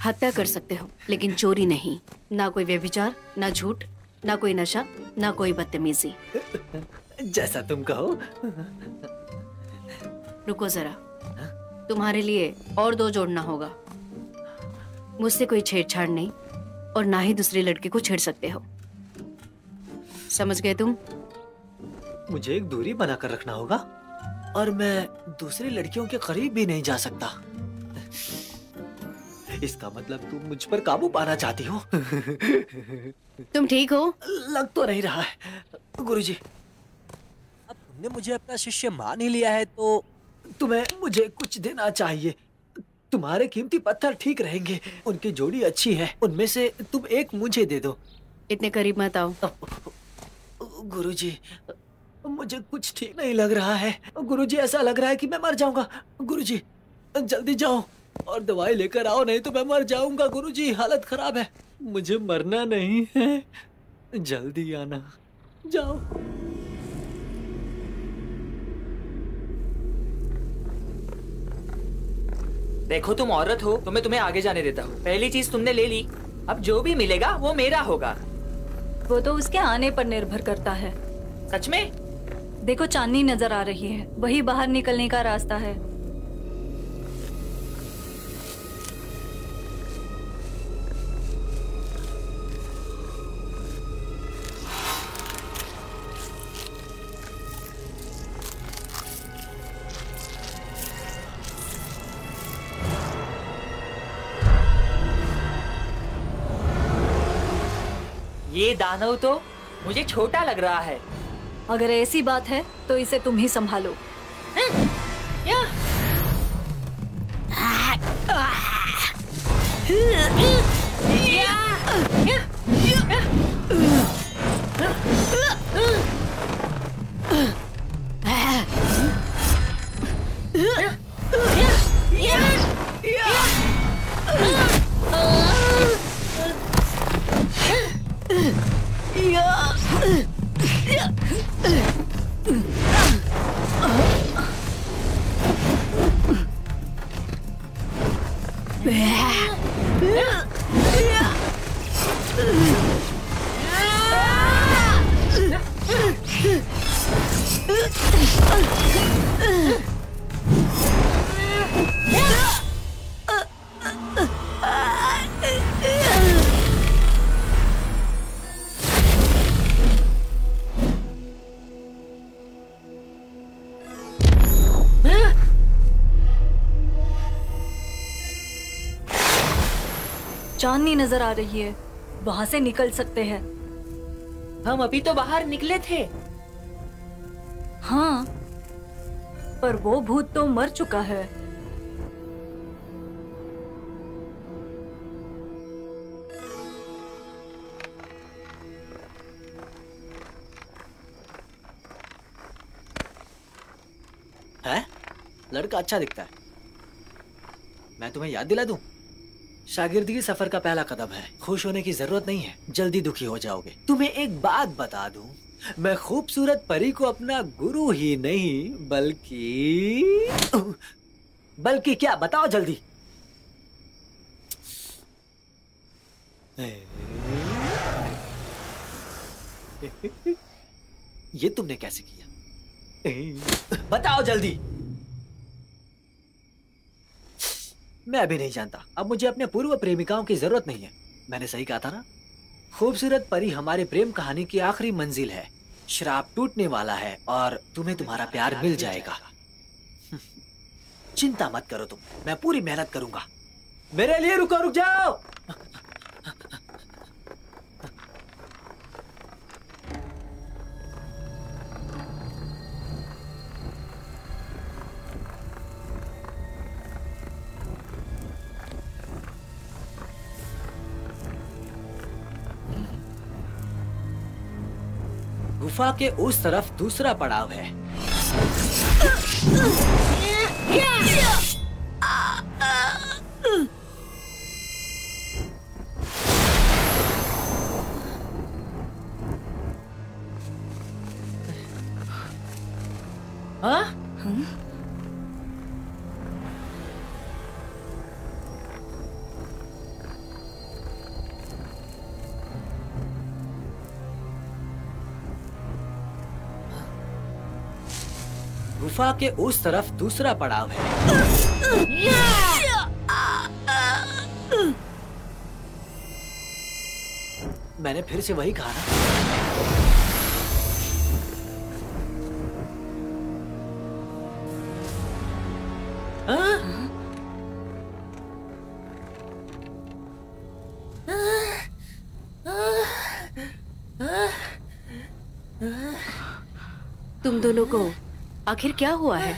हत्या कर सकते हो लेकिन चोरी नहीं। ना कोई व्यभिचार ना झूठ ना कोई नशा ना कोई बदतमीजी। जैसा तुम कहो। रुको जरा। तुम्हारे लिए और दो जोड़ना होगा। मुझसे कोई छेड़छाड़ नहीं और ना ही दूसरे लड़के को छेड़ सकते हो। समझ गए तुम? मुझे एक दूरी बनाकर रखना होगा और मैं दूसरी लड़कियों के करीब भी नहीं जा सकता। इसका मतलब तुम मुझ पर काबू पाना चाहती हो। तुम ठीक हो? लग तो नहीं रहा है। गुरुजी अब तुमने मुझे अपना शिष्य मान ही लिया है तो तुम्हें मुझे कुछ देना चाहिए। तुम्हारे कीमती पत्थर ठीक रहेंगे उनकी जोड़ी अच्छी है उनमें से तुम एक मुझे दे दो। इतने करीब मत आओ। गुरुजी मुझे कुछ ठीक नहीं लग रहा है। गुरुजी ऐसा लग रहा है कि मैं मर जाऊँगा। गुरुजी जल्दी जाओ और दवाई लेकर आओ नहीं तो मैं मर जाऊँगा। गुरुजी हालत खराब है। मुझे मरना नहीं है। जल्दी आना। जाओ। देखो तुम औरत हो तो मैं तुम्हें आगे जाने देता हूँ। पहली चीज़ तुमने ले ली। अब जो भी मिलेगा वो मेरा होगा। वो तो उसके आने पर निर्भर करता है। सच में? देखो चांदनी नज़र आ रही है। वही बाहर निकलने का रास्ता है। ये दानव तो मुझे छोटा लग रहा है। अगर ऐसी बात है तो इसे तुम ही संभालो। चांदनी नज़र आ रही है। वहाँ से निकल सकते हैं। हम अभी तो बाहर निकले थे। हाँ पर वो भूत तो मर चुका है। है? लड़का अच्छा दिखता है। मैं तुम्हें याद दिला दूँ? शागिर्दगी सफ़र का पहला कदम है। खुश होने की ज़रूरत नहीं है। जल्दी दुखी हो जाओगे। तुम्हें एक बात बता दूँ। मैं खूबसूरत परी को अपना गुरु ही नहीं, बल्कि बल्कि क्या? बताओ जल्दी। ये तुमने कैसे किया? बताओ जल्दी। मैं अभी नहीं जानता। अब मुझे अपने पूर्व प्रेमिकाओं की ज़रूरत नहीं है। मैंने सही कहा था ना? खूबसूरत परी हमारे प्रेम कहानी की आखिरी मंजिल है। शराब टूटने वाला है और तुम्हें तुम्हारा प्यार मिल जाएगा। चिंता मत करो तुम। मैं पूरी मेहनत करूँगा। मेरे लिए रुको, रुक जाओ! गुफा के उस तरफ़ दूसरा पड़ाव है? गुफा के उस तरफ़ दूसरा पड़ाव है। मैंने फिर से वही कहा ना। आखिर क्या हुआ है?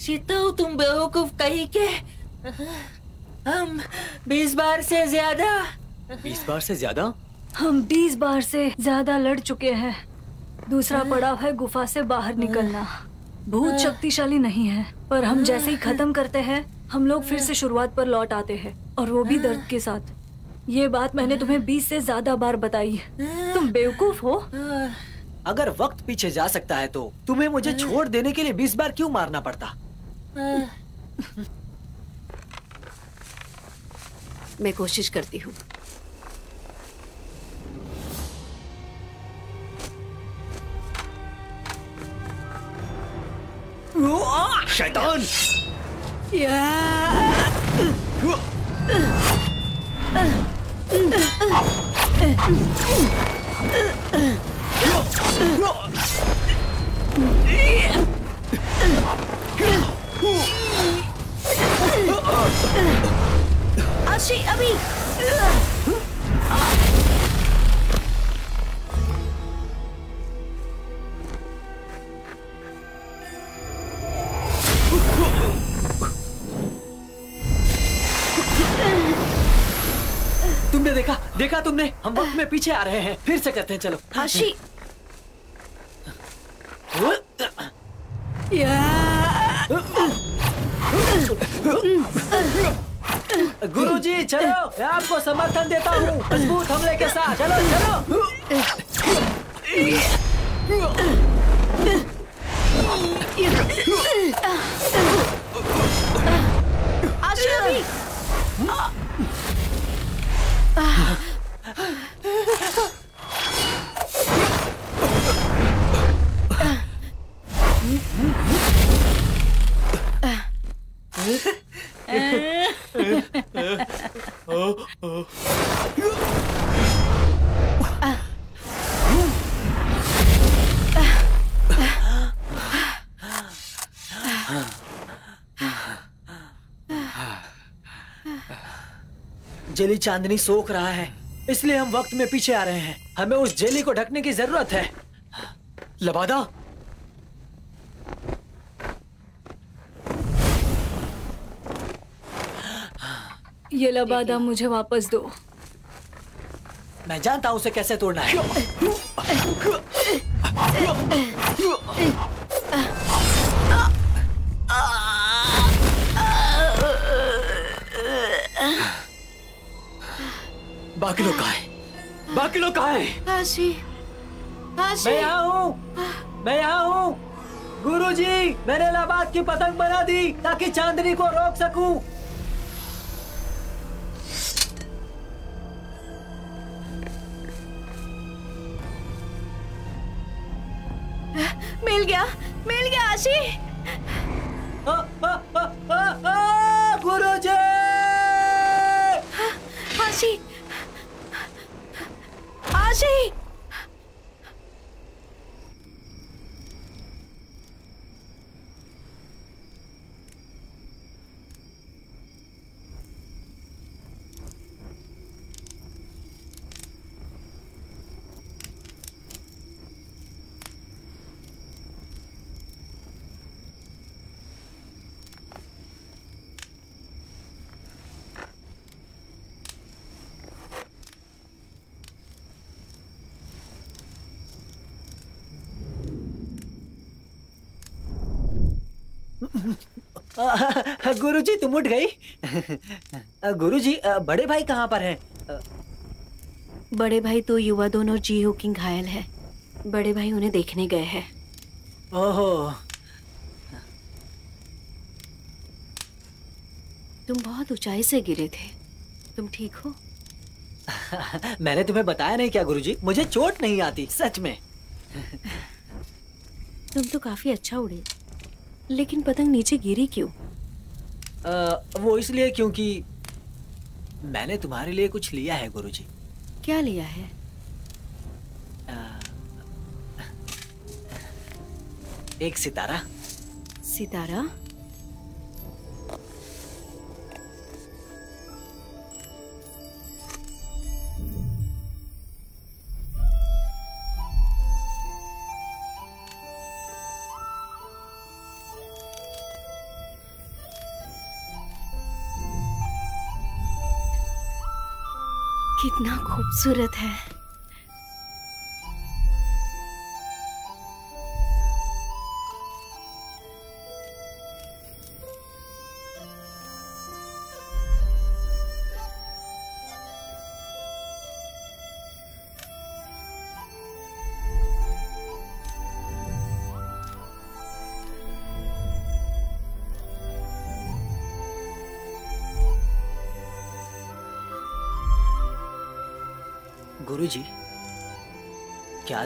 शीतू तुम बेवकूफ़ कहीं के? हम बीस बार से ज़्यादा। बीस बार से ज़्यादा? हम बीस बार से ज़्यादा लड़ चुके हैं। दूसरा पड़ाव है गुफा से बाहर निकलना। भूत शक्तिशाली नहीं है पर हम जैसे ही खत्म करते हैं हम लोग फिर से शुरुआत पर लौट आते हैं और वो भी दर्द के साथ। ये बात मैंने तुम्हें बीस से ज़्यादा बार बताई है। तुम बेवकूफ़ हो। अगर वक्त पीछे जा सकता है तो तुम्हें मुझे छोड़ देने के लिए बीस बार क्यों मारना पड़ता? मैं कोशिश करती हूँ। शैतान! いやうわ。っ तुमने हम वक्त में पीछे आ रहे हैं। फिर से करते हैं चलो। आशी। गुरुजी चलो मैं आपको समर्थन देता हूँ। मज़बूत हमले के साथ। चलो चलो। आशी अभी जेली चांदनी सोख रहा है इसलिए हम वक्त में पीछे आ रहे हैं हमें उस जेली को ढकने की ज़रूरत है लबादा ये लबादा मुझे वापस दो मैं जानता हूँ उसे कैसे तोड़ना है बाकी लोग कहा है? बाकी लोग कहा है? आशी आशी। मैं यहाँ हूँ। मैं यहाँ हूँ। गुरुजी मैंने इलाहाबाद की पतंग बना दी ताकि चांदनी को रोक सकूँ। मिल गया मिल गया आशी। आ, आ, आ, आ, आ, गुरुजी! आशी आशी गुरुजी तुम उठ गई। गुरुजी बड़े भाई कहाँ पर हैं? बड़े भाई तो युवा दोन और जी हुकिंग घायल है। बड़े भाई उन्हें देखने गए हैं। ओहो। तुम बहुत ऊंचाई से गिरे थे। तुम ठीक हो? मैंने तुम्हें बताया नहीं क्या गुरुजी? मुझे चोट नहीं आती सच में। तुम तो काफ़ी अच्छा उड़े। लेकिन पतंग नीचे गिरी क्यों? आ, वो इसलिए क्योंकि मैंने तुम्हारे लिए कुछ लिया है गुरुजी। क्या लिया है? एक सितारा। सितारा? खूबसूरत है।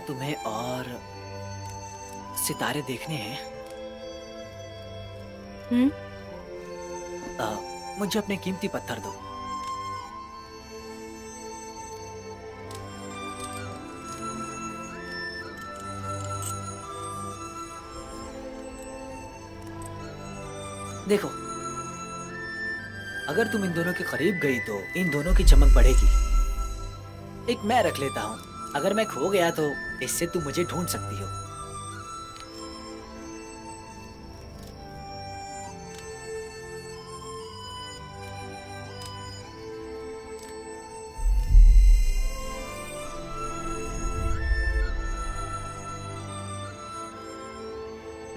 तुम्हें और सितारे देखने हैं। हम्म? मुझे अपने कीमती पत्थर दो। देखो अगर तुम इन दोनों के करीब गई तो इन दोनों की चमक बढ़ेगी। एक मैं रख लेता हूँ। अगर मैं खो गया तो इससे तुम मुझे ढूंढ सकती हो।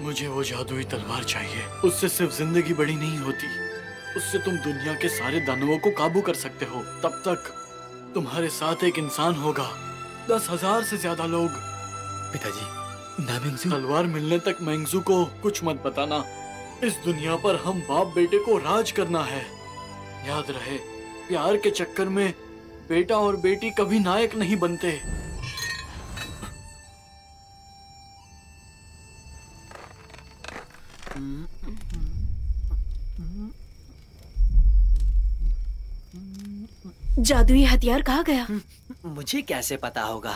मुझे वो जादुई तलवार चाहिए। उससे सिर्फ़ ज़िंदगी बड़ी नहीं होती। उससे तुम दुनिया के सारे दानवों को काबू कर सकते हो। तब तक तुम्हारे साथ एक इंसान होगा। दस हज़ार से ज़्यादा लोग। पिताजी नामिंगजू तलवार मिलने तक मैंगजू को कुछ मत बताना। इस दुनिया पर हम बाप बेटे को राज करना है। याद रहे प्यार के चक्कर में बेटा और बेटी कभी नायक नहीं बनते। जादुई हथियार कहाँ गया? मुझे कैसे पता होगा?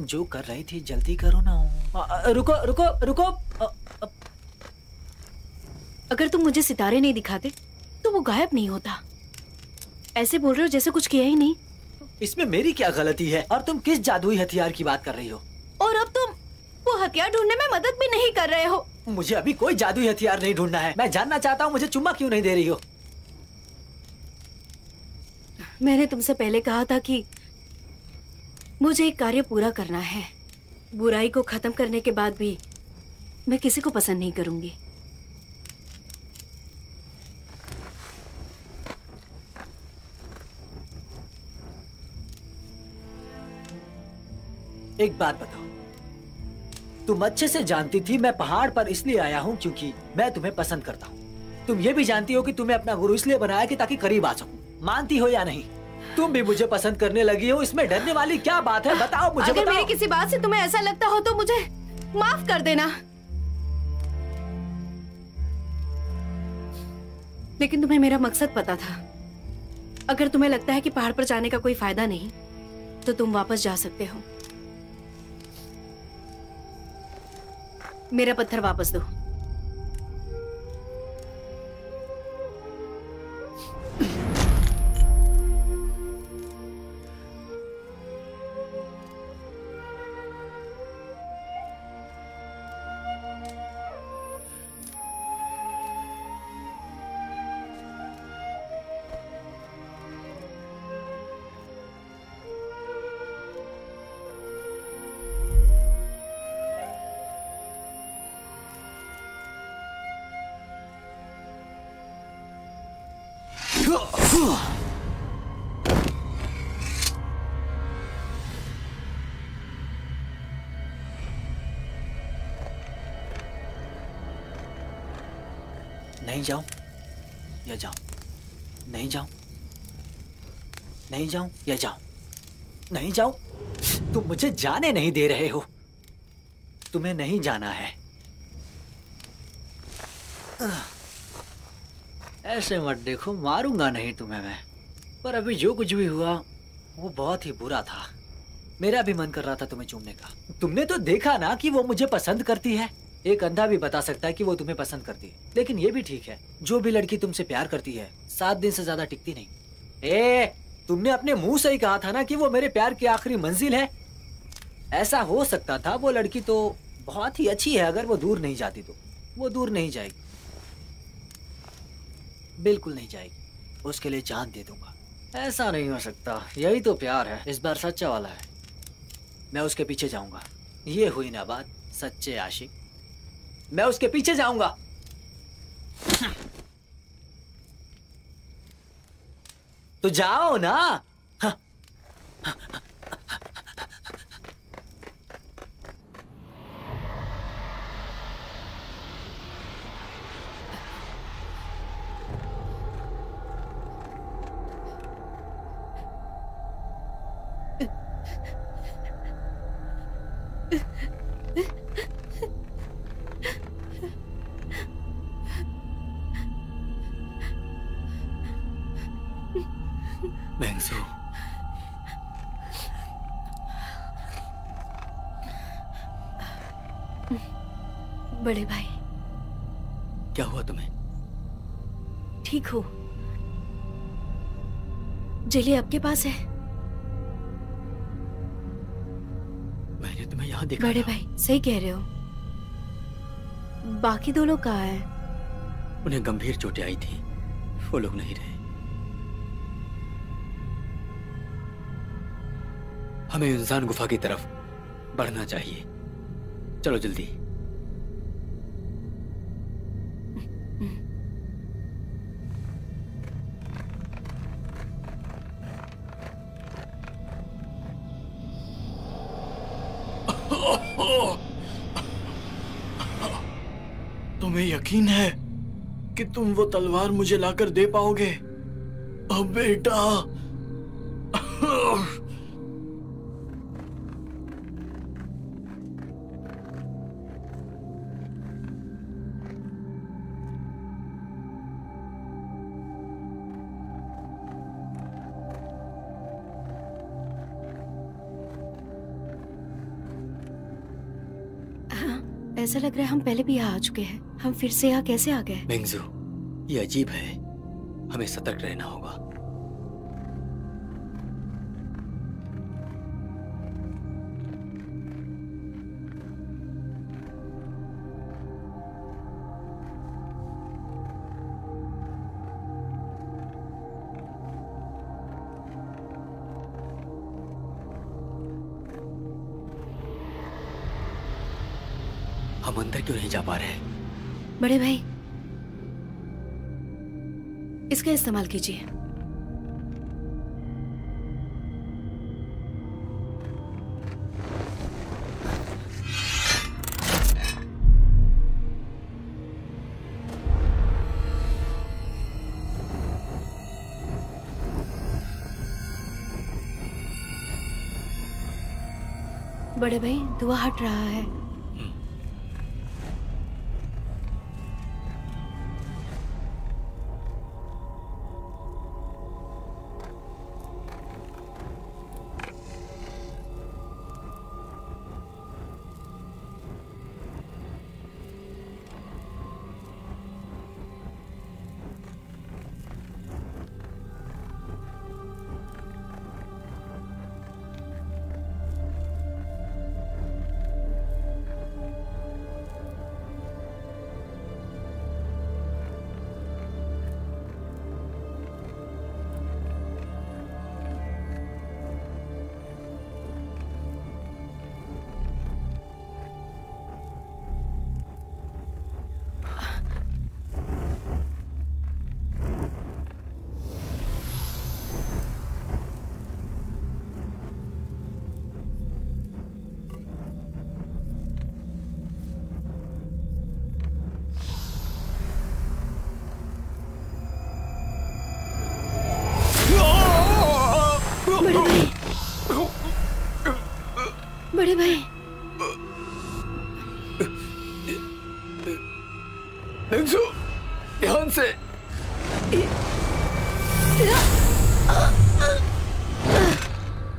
जो कर रही थी जल्दी करो ना। रुको रुको रुको। आ, आ, अगर तुम मुझे सितारे नहीं दिखाते तो वो गायब नहीं होता। ऐसे बोल रहे हो जैसे कुछ किया ही नहीं। इसमें मेरी क्या गलती है? और तुम किस जादुई हथियार की बात कर रही हो? और अब तुम वो हथियार ढूँढने में मदद भी नहीं कर रहे हो। मुझे अभी कोई जादुई हथियार नहीं ढूंढना है। मैं जानना चाहता हूँ मुझे चुम्मा क्यों नहीं दे रही हो? मैंने तुमसे पहले कहा था कि मुझे एक कार्य पूरा करना है। बुराई को खत्म करने के बाद भी मैं किसी को पसंद नहीं करूँगी। एक बात बताओ। तुम अच्छे से जानती थी मैं पहाड़ पर इसलिए आया हूँ क्योंकि मैं तुम्हें पसंद करता हूँ। तुम ये भी जानती हो कि तुम्हें अपना गुरु इसलिए बनाया कि ताकि करीब आ सकूँ। मानती हो या नहीं? तुम भी मुझे पसंद करने लगी हो इसमें डरने वाली क्या बात है? बताओ मुझे अगर बताओ। मेरी किसी बात से तुम्हें ऐसा लगता हो तो मुझे माफ़ कर देना। लेकिन तुम्हें मेरा मकसद पता था। अगर तुम्हें लगता है कि पहाड़ पर जाने का कोई फ़ायदा नहीं तो तुम वापस जा सकते हो। मेरा पत्थर वापस दो। नहीं जाऊँ या जाऊँ नहीं जाऊँ नहीं जाऊँ या जाऊँ नहीं जाऊँ तुम मुझे जाने नहीं दे रहे हो तुम्हें नहीं जाना है ऐसे मत देखो, मारूँगा नहीं तुम्हें मैं। पर अभी जो कुछ भी हुआ, वो बहुत ही बुरा था। मेरा भी मन कर रहा था तुम्हें चूमने का। तुमने तो देखा ना कि वो मुझे पसंद करती है। एक अंधा भी बता सकता है कि वो तुम्हें पसंद करती है। लेकिन ये भी ठीक है, जो भी लड़की तुमसे प्यार करती है, सात दिन से ज़्यादा टिकती नहीं। ए, तुमने अपने मुँह से ही कहा था ना कि वो मेरे प्यार की आखिरी मंजिल है? ऐसा हो सकता था, वो लड़की तो बहुत ही अच्छी है, अगर वो दूर नहीं जाती तो। वो दूर नहीं जाएगी। बिल्कुल नहीं जाएगी। उसके लिए जान दे दूँगा। ऐसा नहीं हो सकता। यही तो प्यार है। इस बार सच्चा वाला है। मैं उसके पीछे जाऊँगा। ये हुई ना बात। सच्चे आशिक। मैं उसके पीछे जाऊँगा। तो जाओ ना। जेली आपके पास है। मैंने तुम्हें यहाँ देखा बड़े भाई सही कह रहे हो। बाकी दो लोग कहाँ हैं? उन्हें गंभीर चोटें आई थी। वो लोग नहीं रहे। हमें इंसान गुफा की तरफ़ बढ़ना चाहिए। चलो जल्दी। तुम्हें यकीन है कि तुम वो तलवार मुझे लाकर दे पाओगे? अब बेटा ऐसा लग रहा है हम पहले भी यहाँ आ चुके हैं। हम फिर से यहाँ कैसे आ गए? ये अजीब है। हमें सतर्क रहना होगा। क्यों नहीं जा पा रहे बड़े भाई, इसका इस्तेमाल कीजिए। बड़े भाई, दुआ हट रहा है।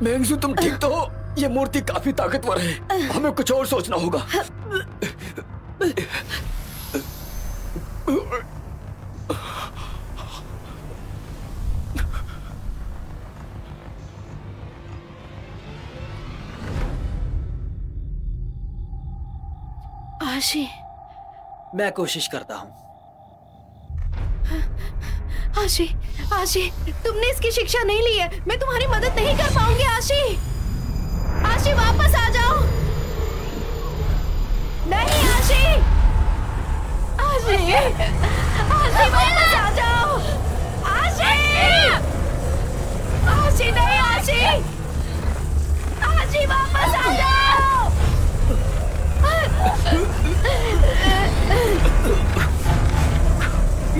मेंगजू तुम ठीक तो हो? ये मूर्ति काफ़ी ताकतवर है। हमें कुछ और सोचना होगा। आशी। मैं कोशिश करता हूँ। आशी आशी, तुमने इसकी शिक्षा नहीं ली है। मैं तुम्हारी मदद नहीं कर पाऊँगी, आशी। आशी, वापस आ जाओ। नहीं, आशी। आशी आशी, वापस आ जाओ। आशी। आशी, नहीं, आशी। आशी, वापस आ जाओ।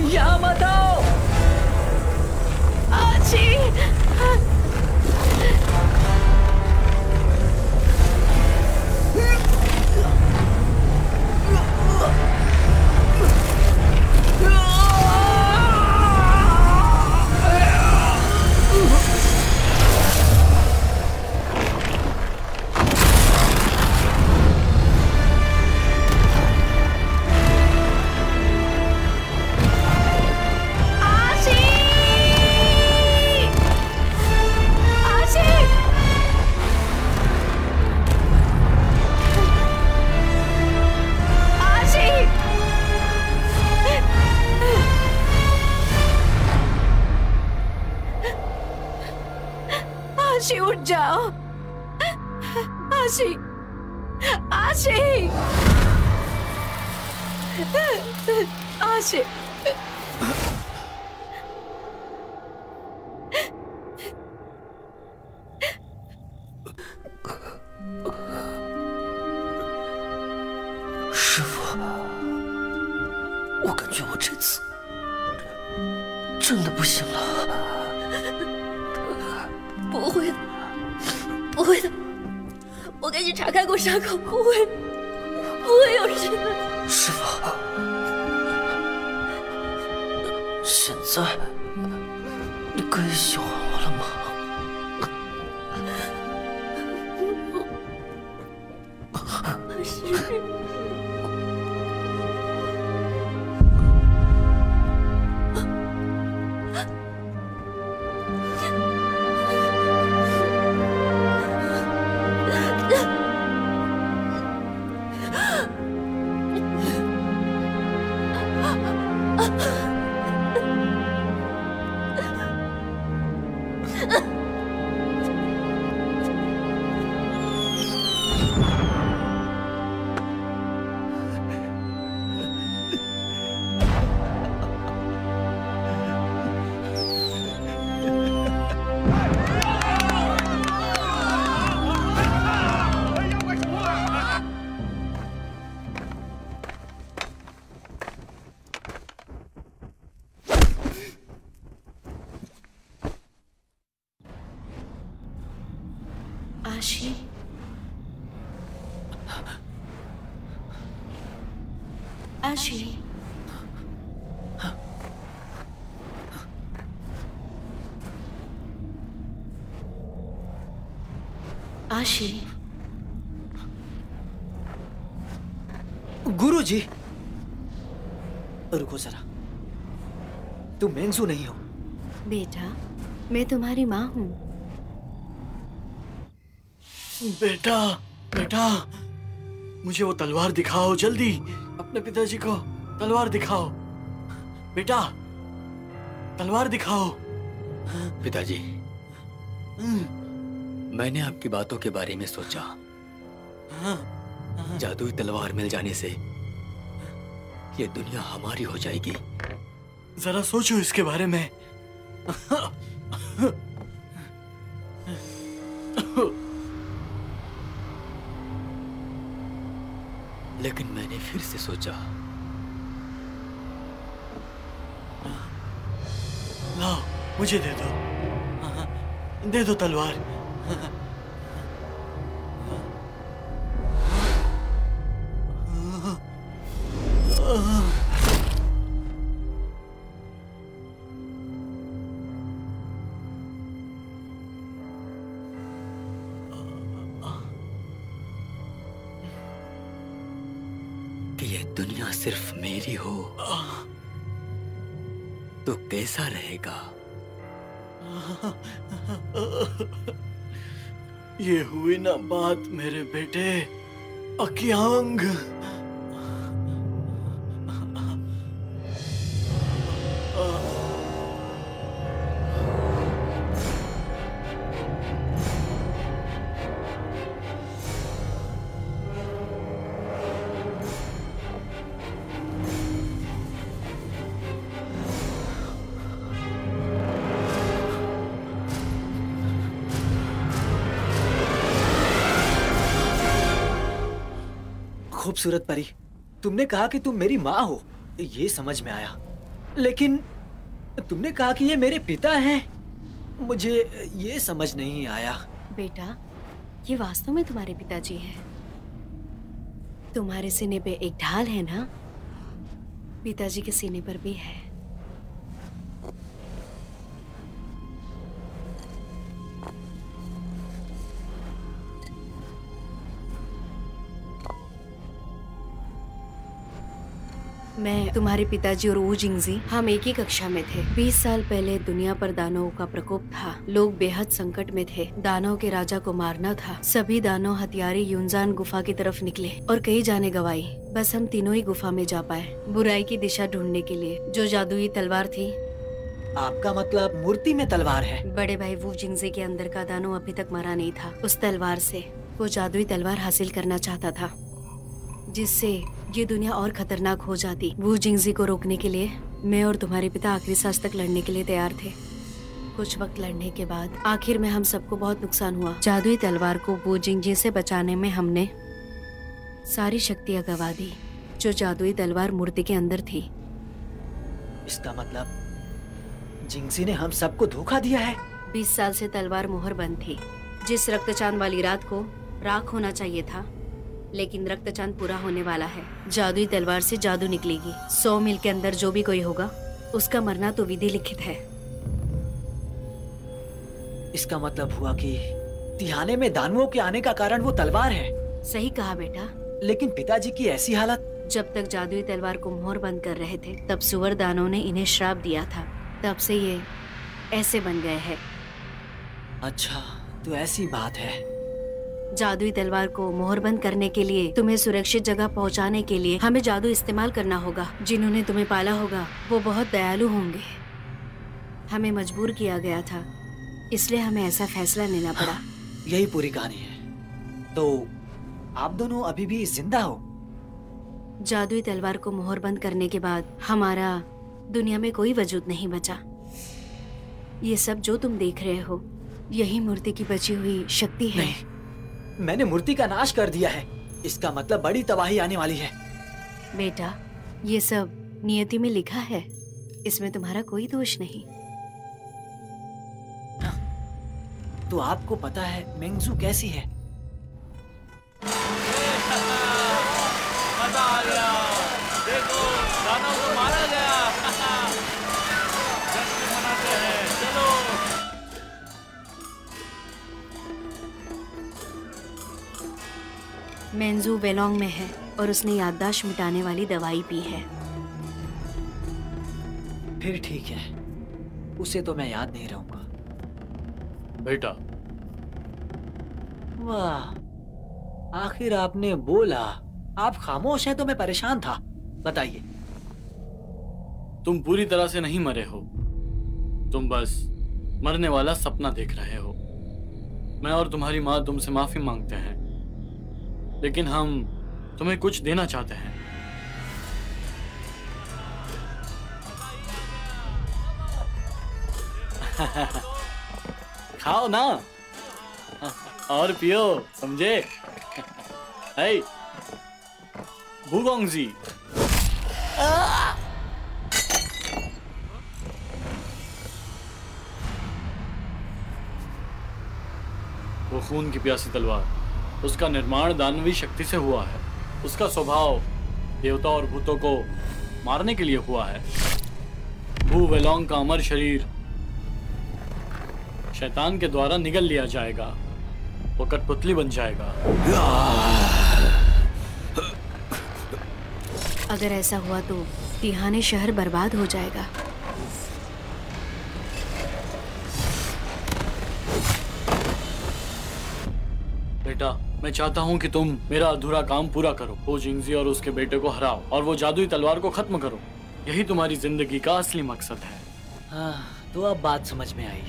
यहाँ मत आओ आशी आशी आशी। आशी। आशी गुरुजी। रुको जरा। तुम मेंगजू नहीं हो। बेटा मैं तुम्हारी माँ हूँ। बेटा बेटा मुझे वो तलवार दिखाओ जल्दी। अपने पिताजी को तलवार दिखाओ। बेटा तलवार दिखाओ। पिताजी। मैंने आपकी बातों के बारे में सोचा। जादुई तलवार मिल जाने से ये दुनिया हमारी हो जाएगी। जरा सोचो इसके बारे में। लेकिन मैंने फिर से सोचा लाओ मुझे दे दो। दे दो तलवार। Ha ha. ये हुई ना बात मेरे बेटे अकियांग। खूबसूरत परी। तुमने कहा कि तुम मेरी माँ हो। ये समझ में आया। लेकिन तुमने कहा कि ये मेरे पिता हैं। मुझे ये समझ नहीं आया। बेटा, ये वास्तव में तुम्हारे पिताजी हैं। तुम्हारे सीने पे एक ढाल है ना? पिताजी के सीने पर भी है। मैं तुम्हारे पिताजी और वो जिंगजी हम एक ही कक्षा में थे। बीस साल पहले दुनिया पर दानवों का प्रकोप था। लोग बेहद संकट में थे। दानव के राजा को मारना था। सभी दानव हथियारी यूनजान गुफा की तरफ़ निकले और कई जाने गवाई। बस हम तीनों ही गुफा में जा पाए बुराई की दिशा ढूँढने के लिए। जो जादुई तलवार थी। आपका मतलब मूर्ति में तलवार है? बड़े भाई वो जिंगजे के अंदर का दानव अभी तक मरा नहीं था। उस तलवार से वो जादुई तलवार हासिल करना चाहता था। जिससे ये दुनिया और खतरनाक हो जाती। वो जिंगजी को रोकने के लिए मैं और तुम्हारे पिता आखिरी सांस तक लड़ने के लिए तैयार थे। कुछ वक्त लड़ने के बाद आखिर में हम सबको बहुत नुकसान हुआ। जादुई तलवार को वो जिंगजी से बचाने में हमने सारी शक्तियाँ गवा दी जो जादुई तलवार मूर्ति के अंदर थी। इसका मतलब जिंगसी ने हम सबको धोखा दिया है? बीस साल से तलवार मोहर बंद थी। जिस रक्तचांद वाली रात को राख होना चाहिए था लेकिन रक्तचांद पूरा होने वाला है। जादुई तलवार से जादू निकलेगी। सौ मील के अंदर जो भी कोई होगा उसका मरना तो विधि लिखित है। इसका मतलब हुआ कि तिहाने में दानवों के आने का कारण वो तलवार है। सही कहा बेटा। लेकिन पिताजी की ऐसी हालत? जब तक जादुई तलवार को मोहर बंद कर रहे थे तब सुवर दानों ने इन्हें श्राप दिया था। तब से ये ऐसे बन गए हैं। अच्छा तो ऐसी बात है। जादुई तलवार को मोहर बंद करने के लिए तुम्हें सुरक्षित जगह पहुँचाने के लिए हमें जादू इस्तेमाल करना होगा। जिन्होंने तुम्हें पाला होगा वो बहुत दयालु होंगे। हमें मजबूर किया गया था इसलिए हमें ऐसा फैसला लेना पड़ा। हाँ, यही पूरी कहानी है। तो आप दोनों अभी भी ज़िंदा हो? जादुई तलवार को मोहर बंद करने के बाद हमारा दुनिया में कोई वजूद नहीं बचा। ये सब जो तुम देख रहे हो यही मूर्ति की बची हुई शक्ति है। नहीं मैंने मूर्ति का नाश कर दिया है। इसका मतलब बड़ी तबाही आने वाली है। बेटा ये सब नियति में लिखा है। इसमें तुम्हारा कोई दोष नहीं। तो आपको पता है मेंगजू कैसी है? देखो मारा गया मेंजू वेलोंग में है और उसने याददाश्त मिटाने वाली दवाई पी है। फिर ठीक है। उसे तो मैं याद नहीं रहूँगा। बेटा। वाह आखिर आपने बोला। आप खामोश हैं तो मैं परेशान था। बताइए। तुम पूरी तरह से नहीं मरे हो। तुम बस मरने वाला सपना देख रहे हो। मैं और तुम्हारी माँ तुमसे माफ़ी मांगते हैं। लेकिन हम तुम्हें कुछ देना चाहते हैं। खाओ ना। और पियो, समझे? भूगोंग जी। वो खून की प्यासी तलवार। उसका निर्माण दानवी शक्ति से हुआ है। उसका स्वभाव देवता और भूतों को मारने के लिए हुआ है। भू वेलोंग का अमर शरीर शैतान के द्वारा निगल लिया जाएगा वो कठपुतली बन जाएगा। अगर ऐसा हुआ तो तिहाने शहर बर्बाद हो जाएगा। बेटा मैं चाहता हूँ कि तुम मेरा अधूरा काम पूरा करो। वो जिंगजी और उसके बेटे को हराओ और वो जादुई तलवार को खत्म करो। यही तुम्हारी ज़िंदगी का असली मकसद है। हाँ तो अब बात समझ में आई।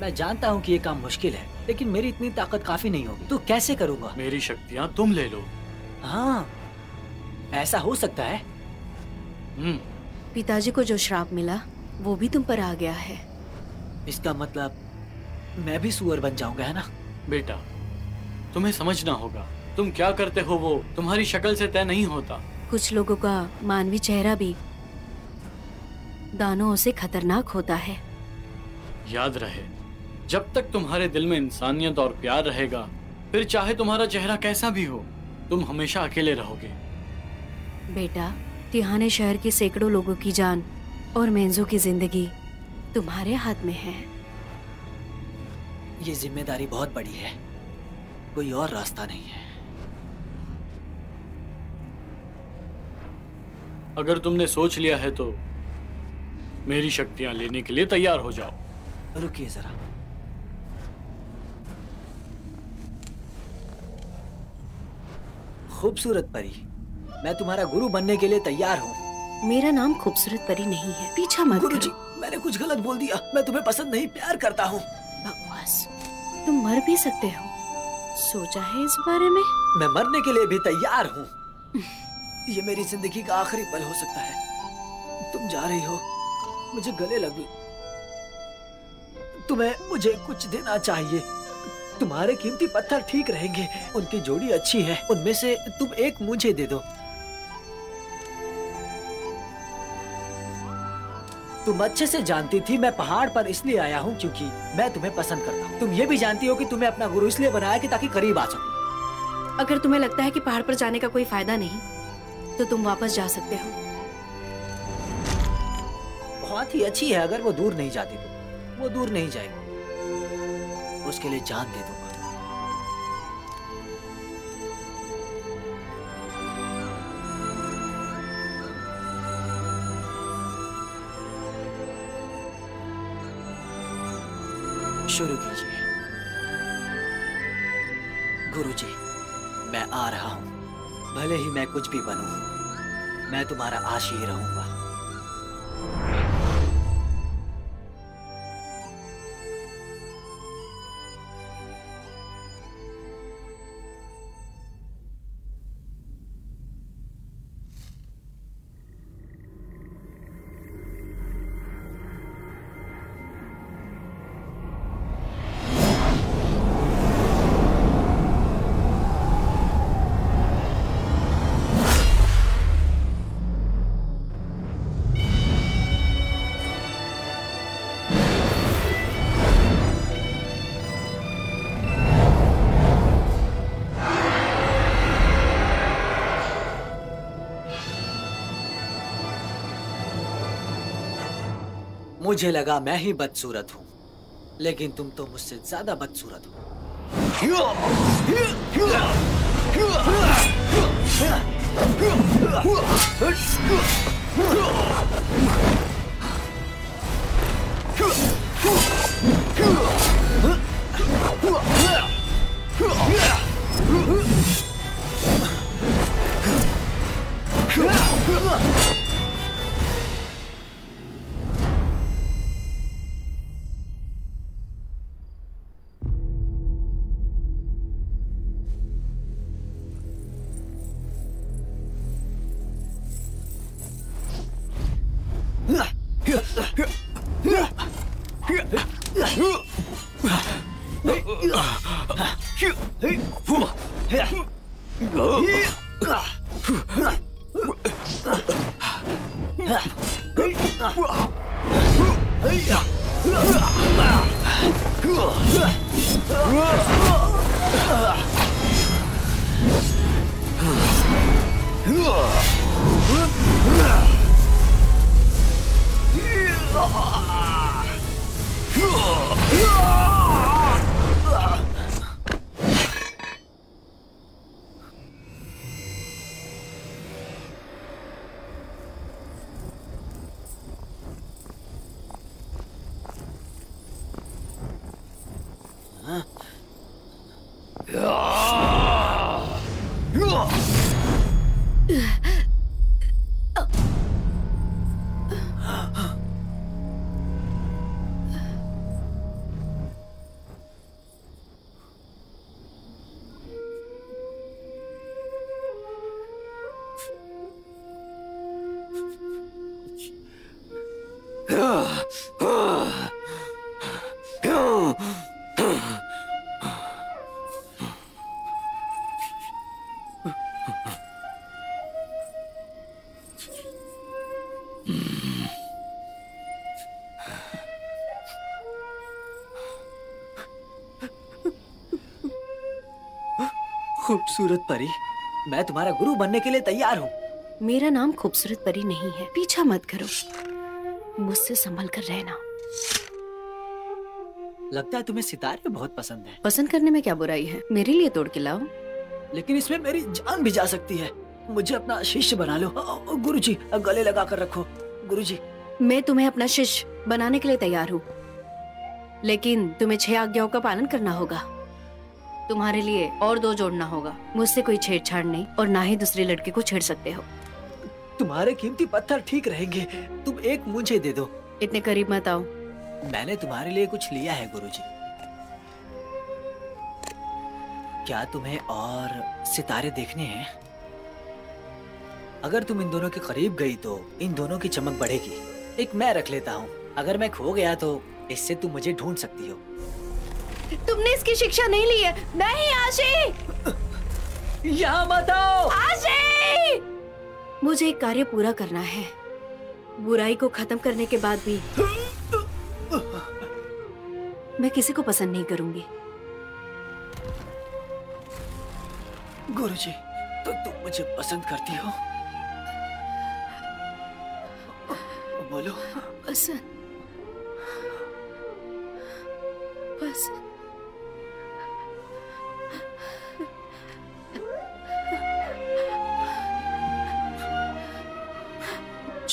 मैं जानता हूँ कि ये काम मुश्किल है लेकिन मेरी इतनी ताकत काफ़ी नहीं होगी। तो कैसे करूँगा? मेरी शक्तियाँ तुम ले लो। हाँ ऐसा हो सकता है। हम्म। पिताजी को जो श्राप मिला वो भी तुम पर आ गया है। इसका मतलब मैं भी सुअर बन जाऊँगा है ना? बेटा तुम्हें समझना होगा। तुम क्या करते हो वो? तुम्हारी शक्ल से तय नहीं होता। कुछ लोगों का मानवी चेहरा भी दानों से खतरनाक होता है। याद रहे जब तक तुम्हारे दिल में इंसानियत और प्यार रहेगा फिर चाहे तुम्हारा चेहरा कैसा भी हो तुम हमेशा अकेले रहोगे। बेटा तिहाने शहर के सैकड़ों लोगों की जान और मेंजो की ज़िंदगी तुम्हारे हाथ में है। ये ज़िम्मेदारी बहुत बड़ी है। कोई और रास्ता नहीं है। अगर तुमने सोच लिया है तो मेरी शक्तियाँ लेने के लिए तैयार हो जाओ। रुकिए जरा। खूबसूरत परी मैं तुम्हारा गुरु बनने के लिए तैयार हूँ। मेरा नाम खूबसूरत परी नहीं है पीछा मत गुरु जी मैंने कुछ गलत बोल दिया मैं तुम्हें पसंद नहीं प्यार करता हूँ। बकवास तुम मर भी सकते हो। सोचा है इस बारे में? मैं मरने के लिए भी तैयार हूँ। ये मेरी ज़िंदगी का आखिरी पल हो सकता है। तुम जा रही हो। मुझे गले लगी तुम्हें मुझे कुछ देना चाहिए। तुम्हारे कीमती पत्थर ठीक रहेंगे। उनकी जोड़ी अच्छी है। उनमें से तुम एक मुझे दे दो। तुम अच्छे से जानती थी मैं पहाड़ पर इसलिए आया हूँ क्योंकि मैं तुम्हें पसंद करता हूँ। तुम ये भी जानती हो कि तुम्हें अपना गुरु इसलिए बनाया कि ताकि करीब आ सकूँ। अगर तुम्हें लगता है कि पहाड़ पर जाने का कोई फ़ायदा नहीं तो तुम वापस जा सकते हो। बहुत ही अच्छी है अगर वो दूर नहीं जाती तो वो दूर नहीं जाएगी। उसके लिए जान दे दूँगा शुरू कीजिए। गुरुजी, मैं आ रहा हूँ। भले ही मैं कुछ भी बनू, मैं तुम्हारा आशी रहूँगा मुझे लगा मैं ही बदसूरत हूँ लेकिन तुम तो मुझसे ज़्यादा बदसूरत हो Huh? खूबसूरत परी। मैं तुम्हारा गुरु बनने के लिए तैयार हूँ। मेरा नाम खूबसूरत परी नहीं है। पीछा मत करो। मुझसे संभल कर रहना। लगता है तुम्हें सितारे बहुत पसंद है। पसंद करने में क्या बुराई है? मेरे लिए तोड़ के लाओ। लेकिन इसमें मेरी जान भी जा सकती है। मुझे अपना शिष्य बना लो। गुरु जी गले लगा कर रखो। गुरु जी मैं तुम्हें अपना शिष्य बनाने के लिए तैयार हूँ। लेकिन तुम्हें छह आज्ञाओं का पालन करना होगा। तुम्हारे लिए और दो जोड़ना होगा। मुझसे कोई छेड़छाड़ नहीं और ना ही दूसरे लड़के को छेड़ सकते हो। तुम्हारे कीमती पत्थर ठीक रहेंगे। तुम एक मुझे दे दो। इतने करीब मत आओ। मैंने तुम्हारे लिए कुछ लिया है गुरुजी। क्या तुम्हें और सितारे देखने हैं? अगर तुम इन दोनों के करीब गई तो इन दोनों की चमक बढ़ेगी। एक मैं रख लेता हूँ। अगर मैं खो गया तो इससे तुम मुझे ढूंढ सकती हो। तुमने इसकी शिक्षा नहीं ली है। नहीं आशी। यहाँ मत आओ। आशी! मुझे एक कार्य पूरा करना है। बुराई को खत्म करने के बाद भी मैं किसी को पसंद नहीं करूँगी। गुरुजी, तो तुम मुझे पसंद करती हो? बोलो। पसंद। पसंद।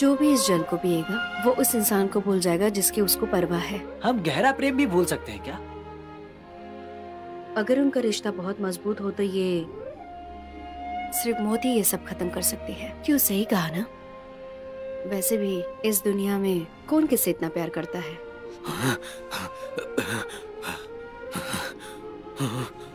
जो भी इस जल को पिएगा वो उस इंसान को भूल जाएगा जिसकी उसको परवाह है। हम गहरा प्रेम भी भूल सकते हैं क्या? अगर उनका रिश्ता बहुत मज़बूत हो तो ये सिर्फ़ मौत ही ये सब खत्म कर सकती है। क्यों? सही कहा ना। वैसे भी इस दुनिया में कौन किससे इतना प्यार करता है?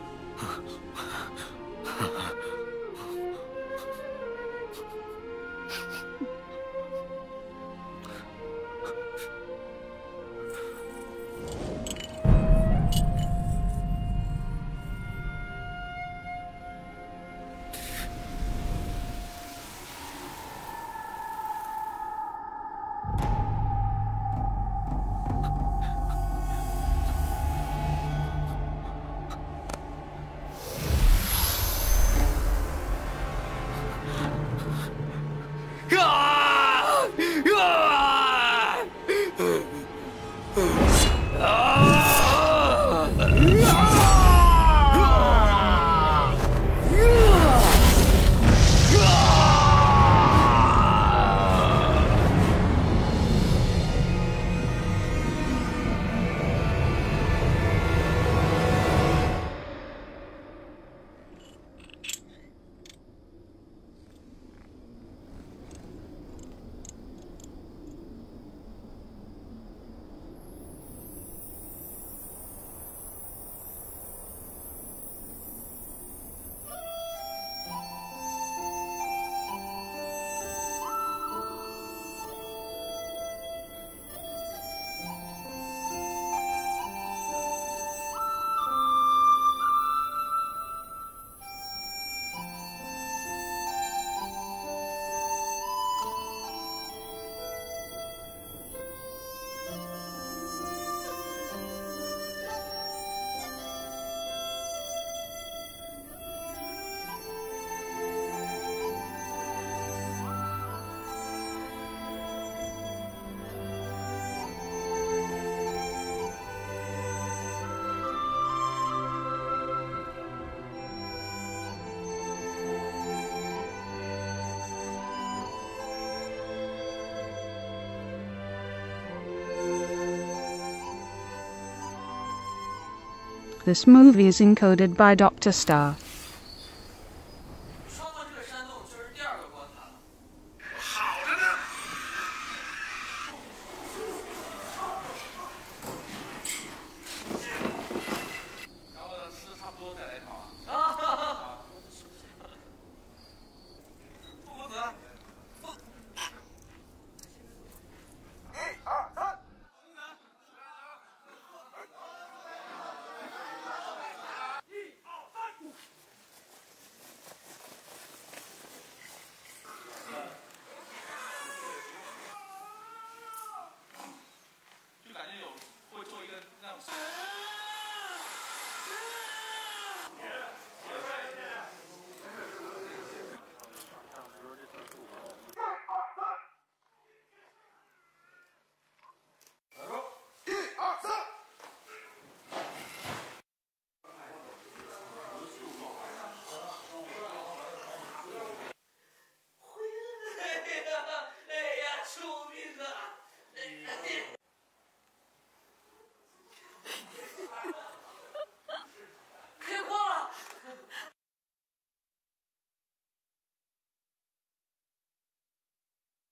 This movie is encoded by Dr. Star.